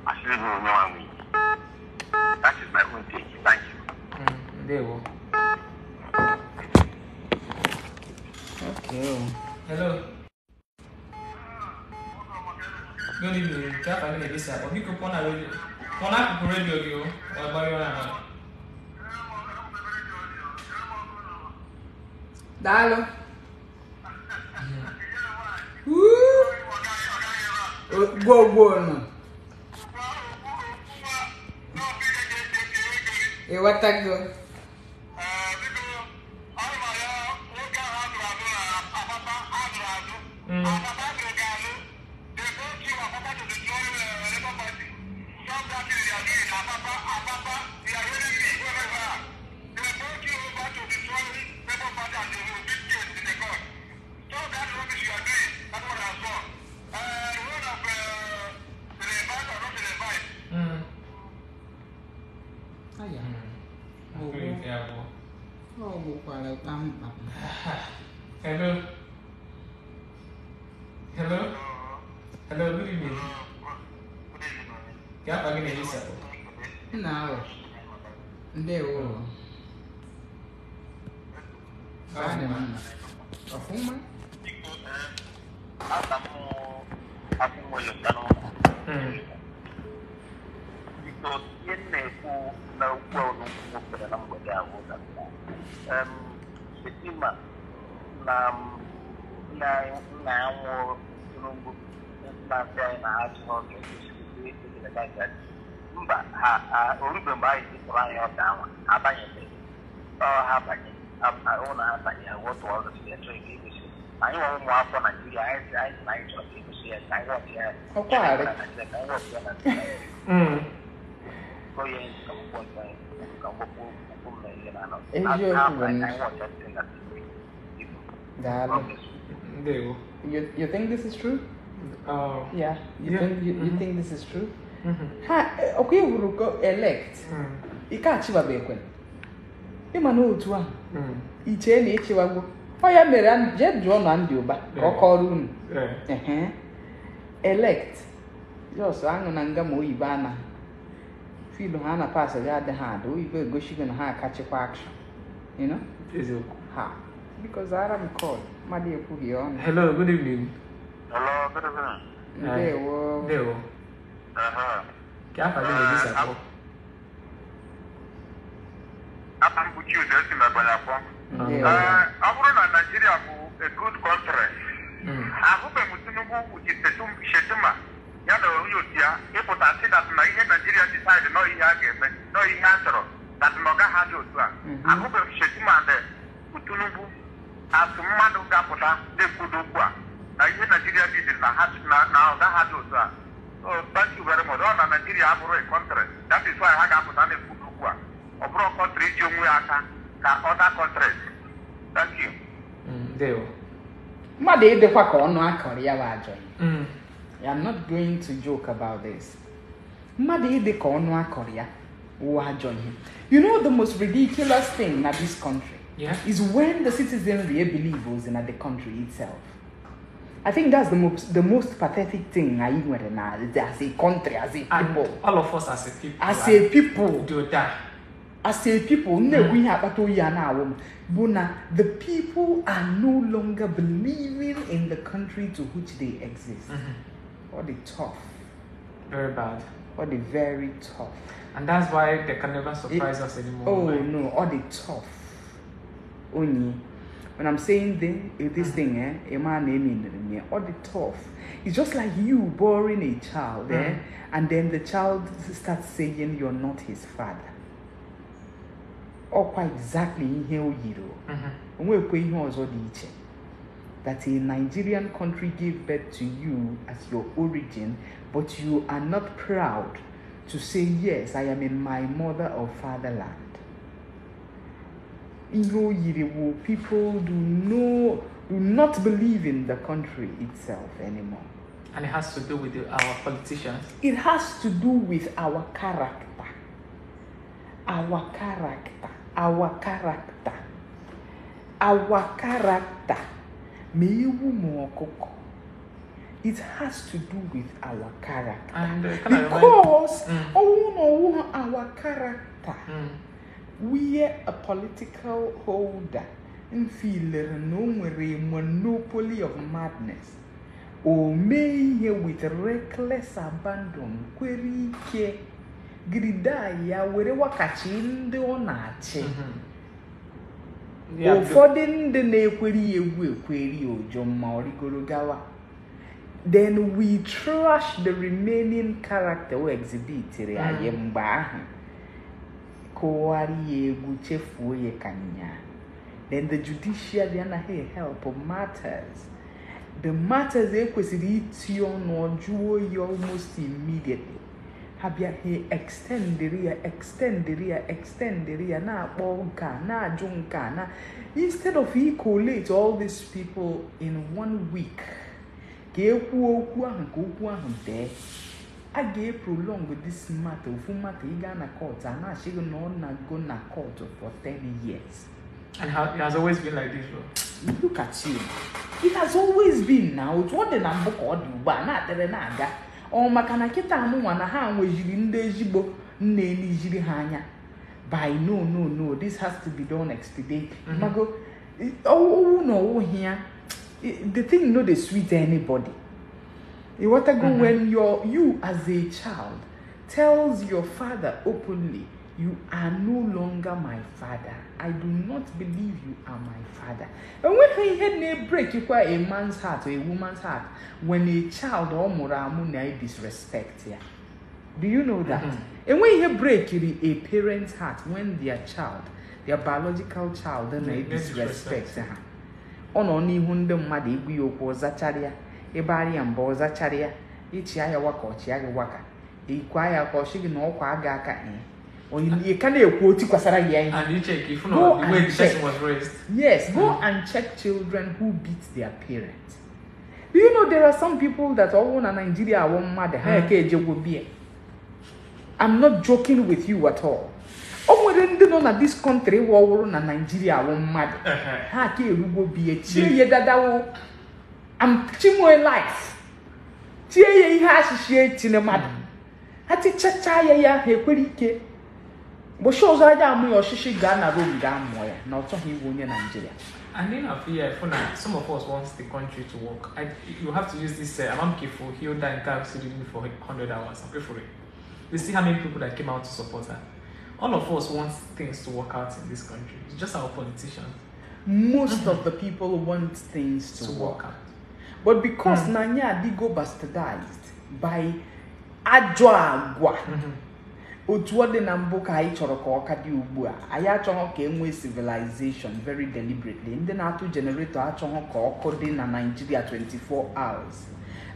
[SPEAKER 3] asịrị m onye nwa nwunye that is my own take thank you.
[SPEAKER 2] ndewo.
[SPEAKER 1] okay.
[SPEAKER 2] hello. good evening kí afa mi lè dé sá òbí kò pọ́nà rédíò pọ́nà radio. rédíò yìí o ọ̀gbá yóò
[SPEAKER 1] rà Woo. daalụ go nụ ewatago
[SPEAKER 2] Mm. do? buộc theo
[SPEAKER 1] buộc Ồ, buộc
[SPEAKER 2] Hello. Hello. Hello, good evening Kaya pagi na
[SPEAKER 1] isa po Now Hindi, oo Saan
[SPEAKER 3] naman na? Ako man Ako mo Ako mo yung tanong Hmm So yẹn na ẹkọ na ọgbà ọdún kúkú fẹrẹ náà wọ dẹ àwọn ọdún kúkú. Ṣètì mà na nna nna anwụ Tinubu nna ndị anyị na-achị ya chọọ ike egosi hmm. anyị nwe ụmụafọ naijiria anyị si anyị si na anyị chọrọ ka egosi ya ka anyị wọtụ ya na naijiria ka anyị wọtụ ya na
[SPEAKER 1] Eziokwu. Daalụ.
[SPEAKER 2] Ndewo
[SPEAKER 1] You, you think this is true?
[SPEAKER 2] Oh.
[SPEAKER 1] Yeah. You
[SPEAKER 2] Yeah.
[SPEAKER 1] think you, you
[SPEAKER 2] Mhm.
[SPEAKER 1] think this is true?
[SPEAKER 2] Mhm.
[SPEAKER 1] Ha ọkwa iwuru go elect.
[SPEAKER 2] Mm.
[SPEAKER 1] Ike achịwabekwe. Ịma na otu
[SPEAKER 2] Mm.
[SPEAKER 1] ichee na ịchịwagwo. Ọ ya mere jee jụọ na ndị ụba ka ọ kọrọ unu.
[SPEAKER 2] Eh.
[SPEAKER 1] Elect. Jos aṅụ na nga ma oyibo a filu ha na pas ga adịghị ada oyibo egosigo na ha akachikwa action. You know?
[SPEAKER 2] eziokwu
[SPEAKER 1] Ha. Because ara m call. Mmadụ ekwughị ọnụ.
[SPEAKER 2] hello good evening
[SPEAKER 3] Hello, good evening.
[SPEAKER 1] Ndewo.
[SPEAKER 2] ndewo
[SPEAKER 3] Uh-huh.
[SPEAKER 2] ka afa gị na-ehisapụ
[SPEAKER 3] Aka m bụ Chiude, esi m Ebonyi akpọ. Ọ bụrụ na Naịjirịa bụ a good country,
[SPEAKER 2] Mm.
[SPEAKER 3] ahụbeghị m Tinubu Shetum- Shetima ya na onye otu ya ịpụta sị dat na ihe Naịjirịa decide nọ ihe a ga-eme nọ ihe a chọrọ dat na ọ gaghị adị otu a.
[SPEAKER 1] Mhm.
[SPEAKER 3] ahụbeghị Tinubu asụ mmadụ ga-apụta na-ekwudo okwu a na ihe Naịjirịa dị na ọ gaghị adị otu a. Thank you very much. Ọ na Naịjirịa abụrụ a country. That is why ha ga-apụta na-ekwudo okwu a. Ọ bụrụ country iji onwe ya aka ka other countries. Thank you.
[SPEAKER 2] Mm.
[SPEAKER 1] mmadụ ịdịkwa ka ọnụ akọrọ ya bụ ajọ
[SPEAKER 2] Mm.
[SPEAKER 1] I'm not going to joke about this. mmadụ ịdị ka ọnụ akọrọ ya wụ ajọ ihe. You know the most ridiculous thing na this country
[SPEAKER 2] Yeah.
[SPEAKER 1] is when the citizenry believe in the country itself. I think that's the most the most pathetic thing anyị nwere na as a country, as a
[SPEAKER 2] and
[SPEAKER 1] people.
[SPEAKER 2] all of us as a people
[SPEAKER 1] As a people,
[SPEAKER 2] do that
[SPEAKER 1] as a people na-ekwu ihe akpata oyi a na-awụ m bụ na the people are no longer believing in the country to which they exist. Ọ dị tough.
[SPEAKER 2] very bad
[SPEAKER 1] Ọ dị very tough.
[SPEAKER 2] and that's why they can never surprise us anymore
[SPEAKER 1] Oh
[SPEAKER 2] Like,
[SPEAKER 1] no, ọ dị tough. Only. When I'm saying the, this thing, eh, a man naming me, all the tough. It's just like you boring a child, eh,
[SPEAKER 2] Mm.
[SPEAKER 1] and then the child starts saying you're not his father. Ọkwa exactly ihe o yiri o.
[SPEAKER 2] Mhm.
[SPEAKER 1] That a Nigerian country gave birth to you as your origin, but you are not proud to say, Yes, I am in my mother or fatherland. Ihe o yiri people do, no, do not believe in the country itself anymore.
[SPEAKER 2] and it has to do with the, our politicians
[SPEAKER 1] It has to do with our character. Our character. Our character. Our character. Ma ewu ma ọkụkọ. It has to do with our character.
[SPEAKER 2] and uh,
[SPEAKER 1] Because
[SPEAKER 2] Mm.
[SPEAKER 1] ọwụ na ọwụ our character.
[SPEAKER 2] mm.
[SPEAKER 1] we a political holder mfilere na o nwere a monopoly of madness o mee ihe with reckless abandon kwere ike grida ya were wakachi ndị ọ na-achị.
[SPEAKER 2] Yeah, the-
[SPEAKER 1] ụfọdụ ndị na-ekweri ya egwu ekweri ụjọ ma ọ rigoro gawa. Then we trash the remaining character we exhibitiri mm. anyị mgbe ahụ kụgharị ya egwu chefuo ya ka nya then the judiciary anaghị help of matters. The matters ekwesịrị iti ọnụ ọjụọ ya almost immediately ha bịa ha extendiri ya extendiri ya extendiri ya na-akpọ nke a na-ajụ nke a na instead of e collate all these people in one week ka ekwuo okwu ahụ ka okwu ahụ dee a ga-eprolong this matter ofu matter ị gaa na court a na-achị gị na ọ na-go na court for 10 years.
[SPEAKER 2] And how, it has always been like this bro.
[SPEAKER 1] look at you. It has always been na otu ọ dị na mbụ ka ọ dị ugbu a na-adịrị na-aga ọ maka na kịta anụnwa na ha nwejiri ndị ezigbo nne n'ijiri ha anya. By no no no this has to be done expedite. Mago owu na ọwụghị ya the thing no dey sweet anybody. Ịghọtago when your you as a child tells your father openly you are no longer my father. I do not believe you are my father. And when na-ebrekikwa a break, you a man's heart or a woman's heart when a child amụ na disrespect ya do you know that? Mm-hmm. Enweghị break brekiri a parent's heart when their child their biological child na
[SPEAKER 2] Na-
[SPEAKER 1] disrespect ọ nọ n'ihu ndị mmadụ igwu ya okwu ọzachara ya ịbara ya mba ọzachara ya ịchịa ya waka ọchịa gị waka. Ikwa ya ka ọchị gị na ọkwa aga aka. you can quote kwasara yen.
[SPEAKER 2] And you check if no the
[SPEAKER 1] check
[SPEAKER 2] was raised.
[SPEAKER 1] Yes, go mm. and check children who beat their parents. Do you know there are some people that all in Nigeria are one mother, higher KJ will be. I'm not joking with you at all. ọmọdé ndị nọ na dis kọntrị wọwụrụ na naijiria uh-huh. wụ e mmadụ hmm. ha ka erugbo bie tie ya dadawo amchimwe life tie ya ihe ahịhịa etinye mmadụ ha tichacha ya ya ha ekwere ike ụbọchị ọzọ aja amụ ya ọchịchị gaa na Rome gaa mụọ ya na ọ chọghị ịbụ onye Nigeria
[SPEAKER 2] And then I feel for now, some of us want the country to work. I, you have to use this. Uh, careful. He'll die in car student for 100 hours. I'm for it. You see how many people that came out to support her. All of us want things to work out in this country. It's just our politicians
[SPEAKER 1] most of the people want things to,
[SPEAKER 2] to
[SPEAKER 1] work.
[SPEAKER 2] work out.
[SPEAKER 1] But because Nanya Adigo bastardized by ajọ agwa otu ọ dị na mbụ ka anyị chọrọ ka ọ ka dị ugbu a anyị achọghị ka e nwee civilization very deliberately. Ndị na-atụ generator achọghị ka ọkụ dị na Nigeria 24 hours.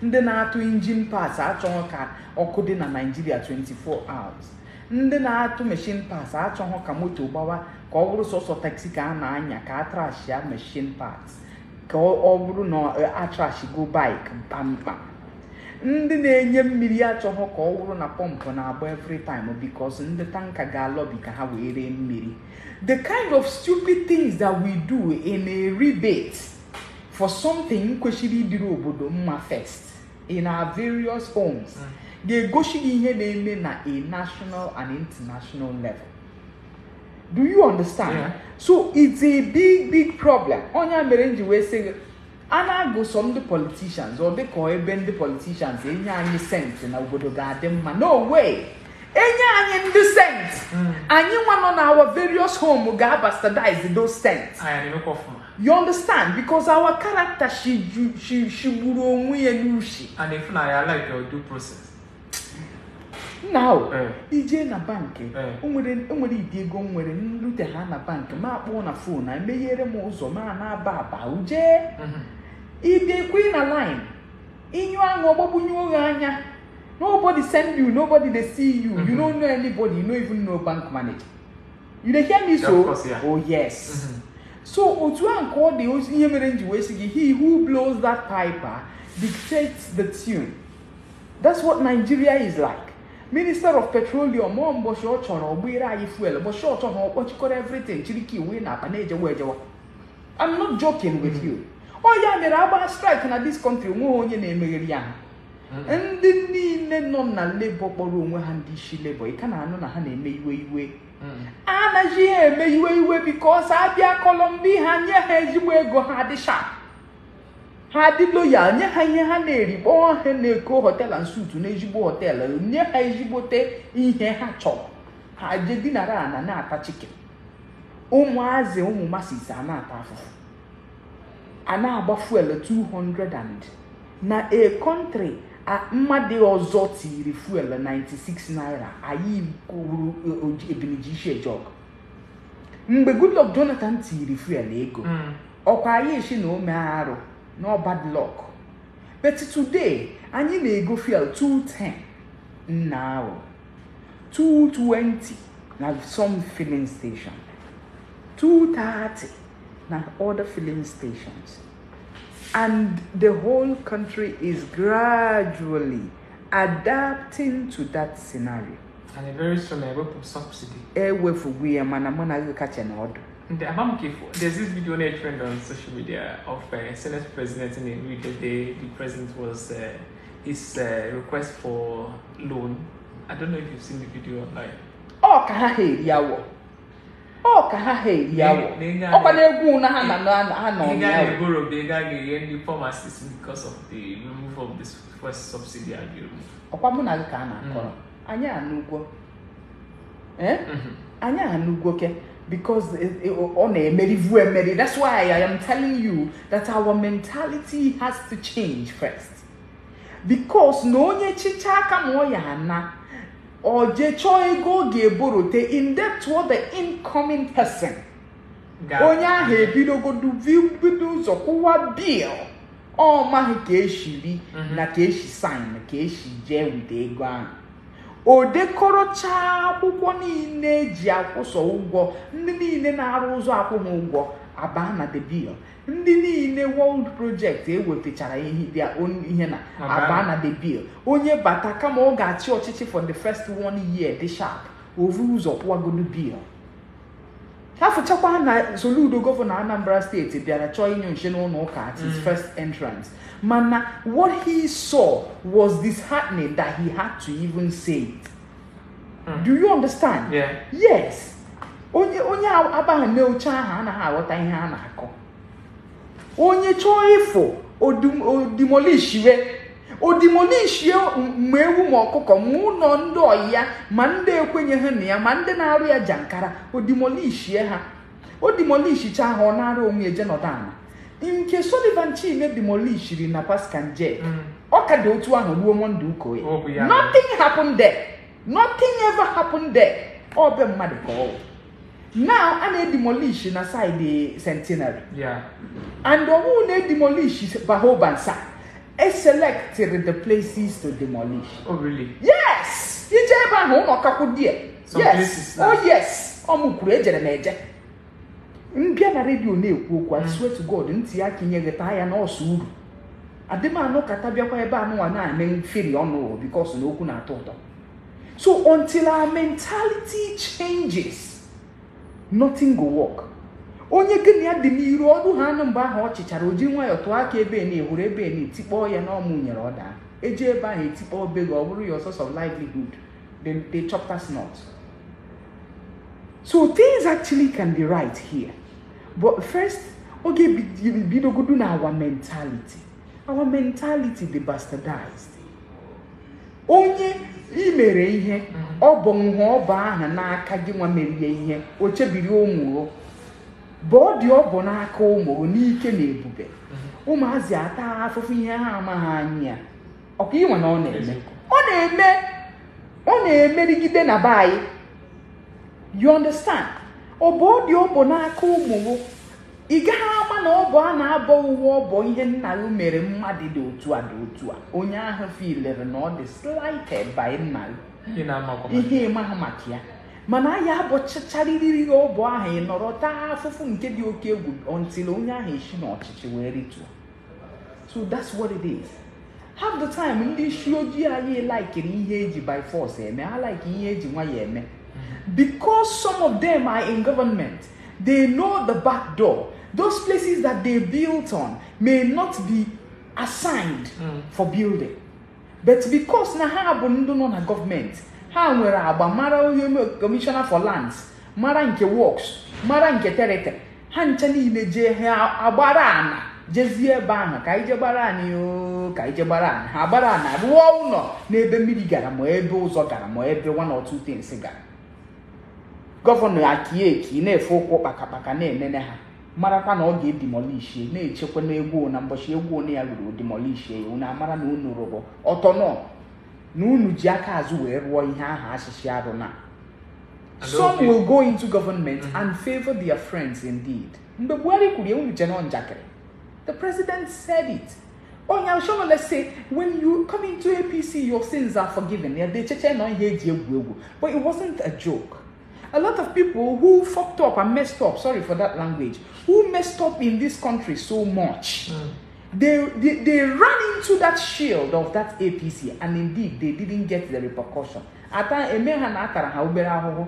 [SPEAKER 1] Ndị na-atụ engine parts achọghị ka ọkụ dị na Nigeria 24 hours. Ndị na-atụ machine parts achọghị ka moto gbawa ka ọ bụrụ sọsọ taxi ka a na-anya ka a trashia machine parts. Ka ọ bụrụ na ọ- a trashigo bike kpamkpam ndị na-enye mmiri achọghị ka ọ wụrụ na pọmpụ na-agba every time because ndị tanka ga-alọbi ka ha wee ree mmiri. The kind of stupid things that we do in a rebate for something kwesịrị ịdịrị obodo mma first in our various homes ga-egosi gị ihe na-eme na a national and international level. Do you understand? So it's a big big problem. Onye mere m ji wee sị a na-agụsọ ndị politicians ọ dịka ebe ndị politicians enye anyị sent na obodo ga-adị mma no way enye anyị ndị sent anyị nwa nọ na our various home ga-abastardize those sent you understand because our character she she she gburu onwe ya n'ushi
[SPEAKER 2] And if now I like your due process.
[SPEAKER 1] Now
[SPEAKER 2] Eh.
[SPEAKER 1] ije na bankị
[SPEAKER 2] Eh.
[SPEAKER 1] o nwere o nwere ide ego nwere nrute ha na bankị ma akpọọ na fon na emeghere m ụzọ ma na-aba aba uje ịbịakwe na line ịnyụ aṅụ ọgbagbunye oghe anya. Nobody send you nobody dey see you. You don't know anybody you no even know bank manager. You dey hear me so? oh yes. So otu a nke ọ dị ihe mere m ji wee sị gị he who blows that piper dictates the tune. That's what nigeria is like. Minister of petroleum ọ mbọchị ọ chọrọ ọgbere anyị fuel. Ụbọchị ọ chọrọ ọkpọchikọrọ everything. Chiri ka iwe na akpa na-ejewa ejewa. I'm not joking with you. Ọ ya mere agba strike na this country o nweghị onye na-emegheri ya. Ha ndị niile nọ na labour kpọrọ onwe ha ndị isi labour. Ị ka na-anụ na ha na-eme iwe iwe. Anaghị eme iwe iwe bikos abịa kọlọmbi ha nye ha ezigbo ego ha dị sharp ha dị loyal nye ha ihe ha na-eri kpọọ ha na-eko hotel and suit na ezigbo hotel nye ha ezigbote ihe ha chọrọ ha je dinara ana na-ata chicken. Ụmụazị ụmụ masis a na-ata afụfụ a na-agba fuel 200 and na a country a mmadụ ọzọ tiri fuel 96 naira. Anyị kwuru ebiniji isi ejọg mgbe goodluck jonathan tiri fuel ego ọkwa anyị esi na ome arụ. No bad luck. But today anyị na-ego fuel 210 nna ahụ 220 na some filling station. 230 na other filling stations. And the whole country is gradually adapting to that scenario.
[SPEAKER 2] And a very soon I will put subsidy.
[SPEAKER 1] ewefugu ya mana mụ na gị kacha na ọdụ
[SPEAKER 2] the Abam there's this video that trend on social media of a uh, Senate president in the UK. The, the president was uh, his uh, request for loan. I don't know if you've seen the video online. Oh,
[SPEAKER 1] kahahe yawo. Oh, kahahe yawo. Oh, but they're
[SPEAKER 2] going
[SPEAKER 1] to
[SPEAKER 2] have
[SPEAKER 1] a
[SPEAKER 2] They borrow, they got the former assistance because of the removal of this first subsidy agreement. Oh, but
[SPEAKER 1] I'm not going to have a mm. Anya anugwo. Eh?
[SPEAKER 2] Mm-hmm.
[SPEAKER 1] Anya anugwo ke. Because it- it- na-emerivu emeri that's why I am telling you that our mentality has to change first. Because na onye chicha aka ma ọ ya ana ọ jee chọọ ego ga-eborote in debt what the incoming person. Onye ahụ ebidogodu bido ụzọ kwụwa bil ọ maghị ka esi ri na ka esi sign ka esi jee wite ego ahụ o dekọrọchaa akwụkwọ niile eji akwụsọ ụgwọ ndị niile na-arụ ụzọ akwụghị ụgwọ abaa na the bill ndị niile world project ewetachara ihe na
[SPEAKER 2] abaa
[SPEAKER 1] na the bill. Onye bata kama ọ ga-achị ọchịchị for the first one year dị sharp ovu ụzọ kwụwagodu bill. Ha fụchakwa na soludo gọvanọ anambra steeti bịara chọọ inye nche n'ụlọ ụka at his first entrance. Mana what he saw was disheartening that he had to even say it. Do you understand?
[SPEAKER 2] Yeah.
[SPEAKER 1] yes. Onye onye abaghị n'oche ahụ anaghị aghọta ihe a na-akọ. Onye chọọ ịfụ odum- odimolishie odimolishie ma ewu ma ọkụkọ ma ụlọ ndị ọyị ya ma ndị ekwenyeghị na ya ma ndị na-arụ ya jankara odimolishie ha. Odimolishicha ha ọ na-arụ onwe ala. Nke Sullivan Chime demolishiri na Pascal J
[SPEAKER 2] Mm.
[SPEAKER 1] ọ ka dị otu ahụ ruo monde uko ya. Nothing happened there. Nothing ever happened there. Ọ be mmadụ ka ọ now a na-edemolish na side centenary.
[SPEAKER 2] Yeah.
[SPEAKER 1] and ọwụ na-edemolish bahobansa e selected the places to demolish.
[SPEAKER 2] Oh, really?
[SPEAKER 1] yes! Ije ebe ahụ ụlọ kakwu die
[SPEAKER 2] Some
[SPEAKER 1] yes.
[SPEAKER 2] places
[SPEAKER 1] oh yes. Ọ mụ kwuru ejere m eje. Mbịa na redio na-ekwu okwu I swear to God ntị ya kinyeghị taa ya n'ọsọ uru. Adịmanụ kata bịakwa ebe anụnwa na-eme mferi ọnụ because na okwu na-atọ ụtọ. So until our mentality changes nothing go work. Onye gị na ya dị n'iru ọdụ ha anụ mgbe ahụ ọ chịchara oji nwayọọ tụọ aka ebe na ehuru ebe na etikpọọ ya n'ọmụ nyere ọda eje ebe ahụ etikpọ obe gị ọ bụrụ your source of livelihood then they chop that snot. So things actually can be right here. But first oge bid- bidogodu na our mentality. Our mentality dị bastardized. Onye imere ihe ọ bụ nha ọba ahụ n'aka gị nwa merie ihe o chebiri ụmụ bụ ọ bụ n'aka ụmụ n'ike na ebube ụmụazị ata afụfụ ihe ha amaghị anya. Ọkwa ịnwa na ọ na-eme? Ọ na-eme ọ na-emerigide na be anyị. You understand? Ọ bụ ọ dị ọ bụ n'aka ụmụ ị gaghị ama na ọ bụ a na-abọ uwe ọ bụ ihe nna gị mere mmadụ dị otu a dị otu a. Onye ahụ filere na ọ dị slighted by nna
[SPEAKER 2] maka-
[SPEAKER 1] ihe ịmaghị maka ya. Mana anyị abọchacharịrị ọ bụ ahụ ị nọrọ taa afụfụ nke dị oke egwu until onye ahụ esi n'ọchịchị wee rituo so that's what it is. Half the time ndị isi ojii anyị laikiri ihe eji by force eme ha like ihe eji nwayọ eme. Because some of them are in government they know the back door. Those places that they built on may not be assigned
[SPEAKER 2] Mm.
[SPEAKER 1] for building. But because na ha bụ ndị nọ na gọọmenti ha nwere agba mara onye commissioner for lands mara nke works mara nke territory. Ha ncha niile jee ha agbara ana jezie ebe ahụ ka anyị je gbara anyị ka anyị je gbara ana. Ha gbara ana rụọ ụlọ n'ebe mmiri gara ma ebe ụzọ gara ma ebe one or two gara. Gọvanọ akie eki na-efe ụkwụ kpakakpaka na-enene ha. Marakwa na ọ ga-edimolishie na-echekwa n'egwu na mbọchị egwu one ya ruru odimolishie ya unu amara na unu rụrụ. Ọtọ nọ na unu ji aka azụ wee rụọ ihe ahụ asịsị arụ na. Some will go into government mm-hmm. and favor their friends indeed. Mgbe buhari kwuru ya unu je nọ njakịrị. The president said it. Onye ashọma let's say when you come into apc your sins are forgiven. Ya decheche nọ ihe eji egwu egwu. But it wasn't a joke. A lot of people who fucked up and messed up sorry for that language who messed up in this country so much mm. They, they they ran into that shield of that apc and indeed they didn't get the repercussion. Ata eme ha na atara ha obere ahụhụ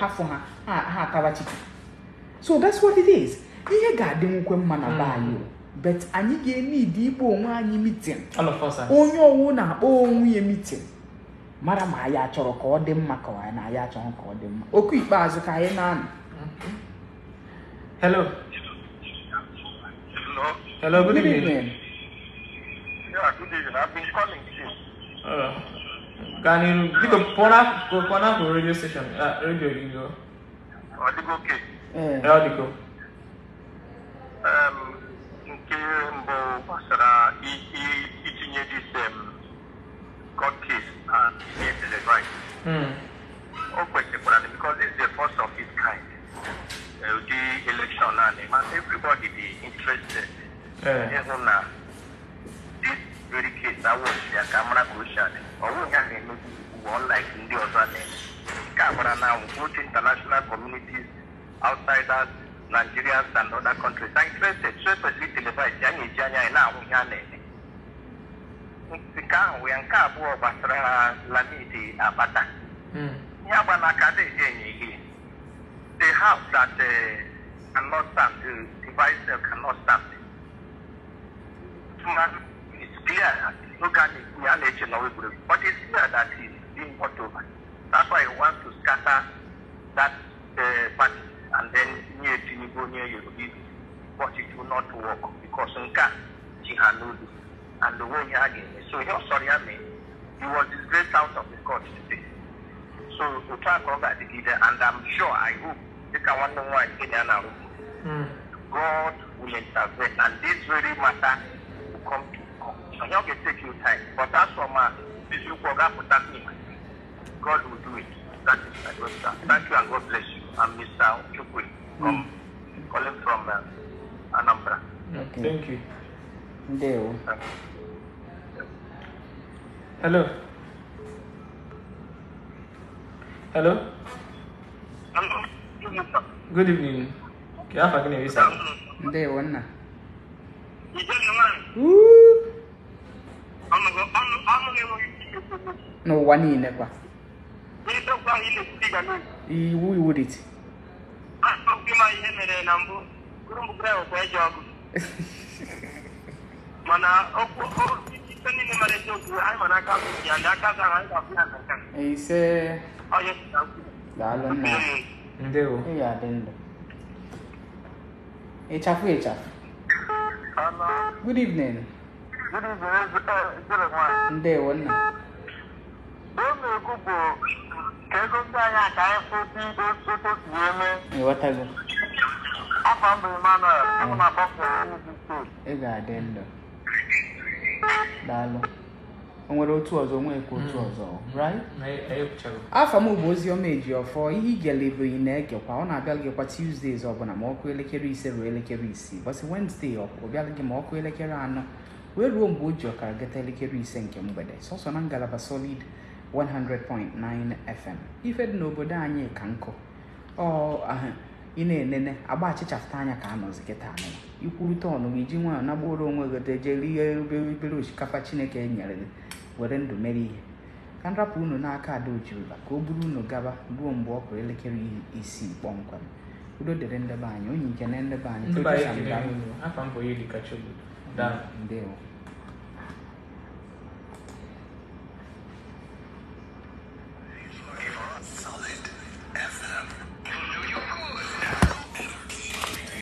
[SPEAKER 1] hafụ ha ha chiki. So that's what it is. Ihe ga-adị mma na be anyị. O but anyị ga-enidi ikpo onwe anyị mitin onye owu na-akpọ onwe ya mitin mara ma anyị achọrọ ka ọ dị mma ka anyị na anyị achọghị ka ọ dị mma. Okwu ikpeazụ ka anyị na-anọ
[SPEAKER 2] hello.
[SPEAKER 3] Hello,
[SPEAKER 2] good,
[SPEAKER 1] good
[SPEAKER 2] evening.
[SPEAKER 1] evening.
[SPEAKER 3] Yeah, good evening. I've been calling you.
[SPEAKER 2] Uh, can you biko pronounce go pronounce for radio station uh, radio
[SPEAKER 3] Odigbo. Odigbo K.
[SPEAKER 1] Eh.
[SPEAKER 2] Yeah. Odigbo.
[SPEAKER 3] Um, nke mbụ gbasara itinye this um, court case and the advice.
[SPEAKER 2] Mm.
[SPEAKER 3] O kwesịkwara na because it's the first of its kind. Uh, the election and, and everybody be interested
[SPEAKER 2] Yes,
[SPEAKER 3] I'm now. This very case that was their camera crucial. Or oh, we can maybe one like in the other name. Camera now, both international communities, outsiders, Nigerians and other countries are interested. So, especially televised, Janya Janya and now we can nke ahụ ya nke abụọ gbasara lamidi abata ya gba n'aka dị enyi gị the house that uh, and not that the device eh, hello hello
[SPEAKER 2] good
[SPEAKER 3] evening क्या फकने विसा देवन ना no one in ever. Who would it? I'm ike ikwu.
[SPEAKER 1] n'ụwa niile kwa
[SPEAKER 3] N'idokwa anyị mana okwu okwu ife niile mere eziokwu anyị ma n'aka bụ ya ndị aka zara anyị ga-abụ ya na nka
[SPEAKER 1] ise
[SPEAKER 3] onye
[SPEAKER 1] daalụ nna
[SPEAKER 2] ndewo
[SPEAKER 1] ị ga-adị ndụ ịchafụ ịchafụ good evening. Ndewo nna
[SPEAKER 3] na-ekwu bụ ka ego ndị anyị aka anyị kwụsị otu si eme
[SPEAKER 1] ịghọtago
[SPEAKER 3] afọ mbụ Emmanuel m na-agbapụ Enugu steeti
[SPEAKER 1] ị ga-adị ndụ daalụ o nwere otu ọzọ nwekwa otu ọzọ right? Afọ m bụ oziọma eji ọfọ ihe igelebeghị na-egekwa. Ọ na-abịa gị kwa tuesdays ọbụla ma ọkụ elekere ise ruo elekere isii. Bọsị wednesday ọ bịala gị ma ọkụ elekere anọ. Wee ruo mgbe o ji ọkara gata elekere ise nke mgbede. Sọsọ na ngalaba solid 100.9 fm ife dị n'obodo anyị ka nkụ ọ ị na-enene agba achịchafụta anya ka anọzi kịta anụ ikwurute ọnụ gị ji nwayọ nagboro onwe gị deje rie obere obere osikapa chineke nyere gị were ndụ mere ihe ka nrapụ unu n'aka ada ojirila ka o buru unu gaba ruo mgbe ọ kụrụ elekere isii kpọmkwem udo dịrị ndebe anyị onye nke na ndebe anyị ndewo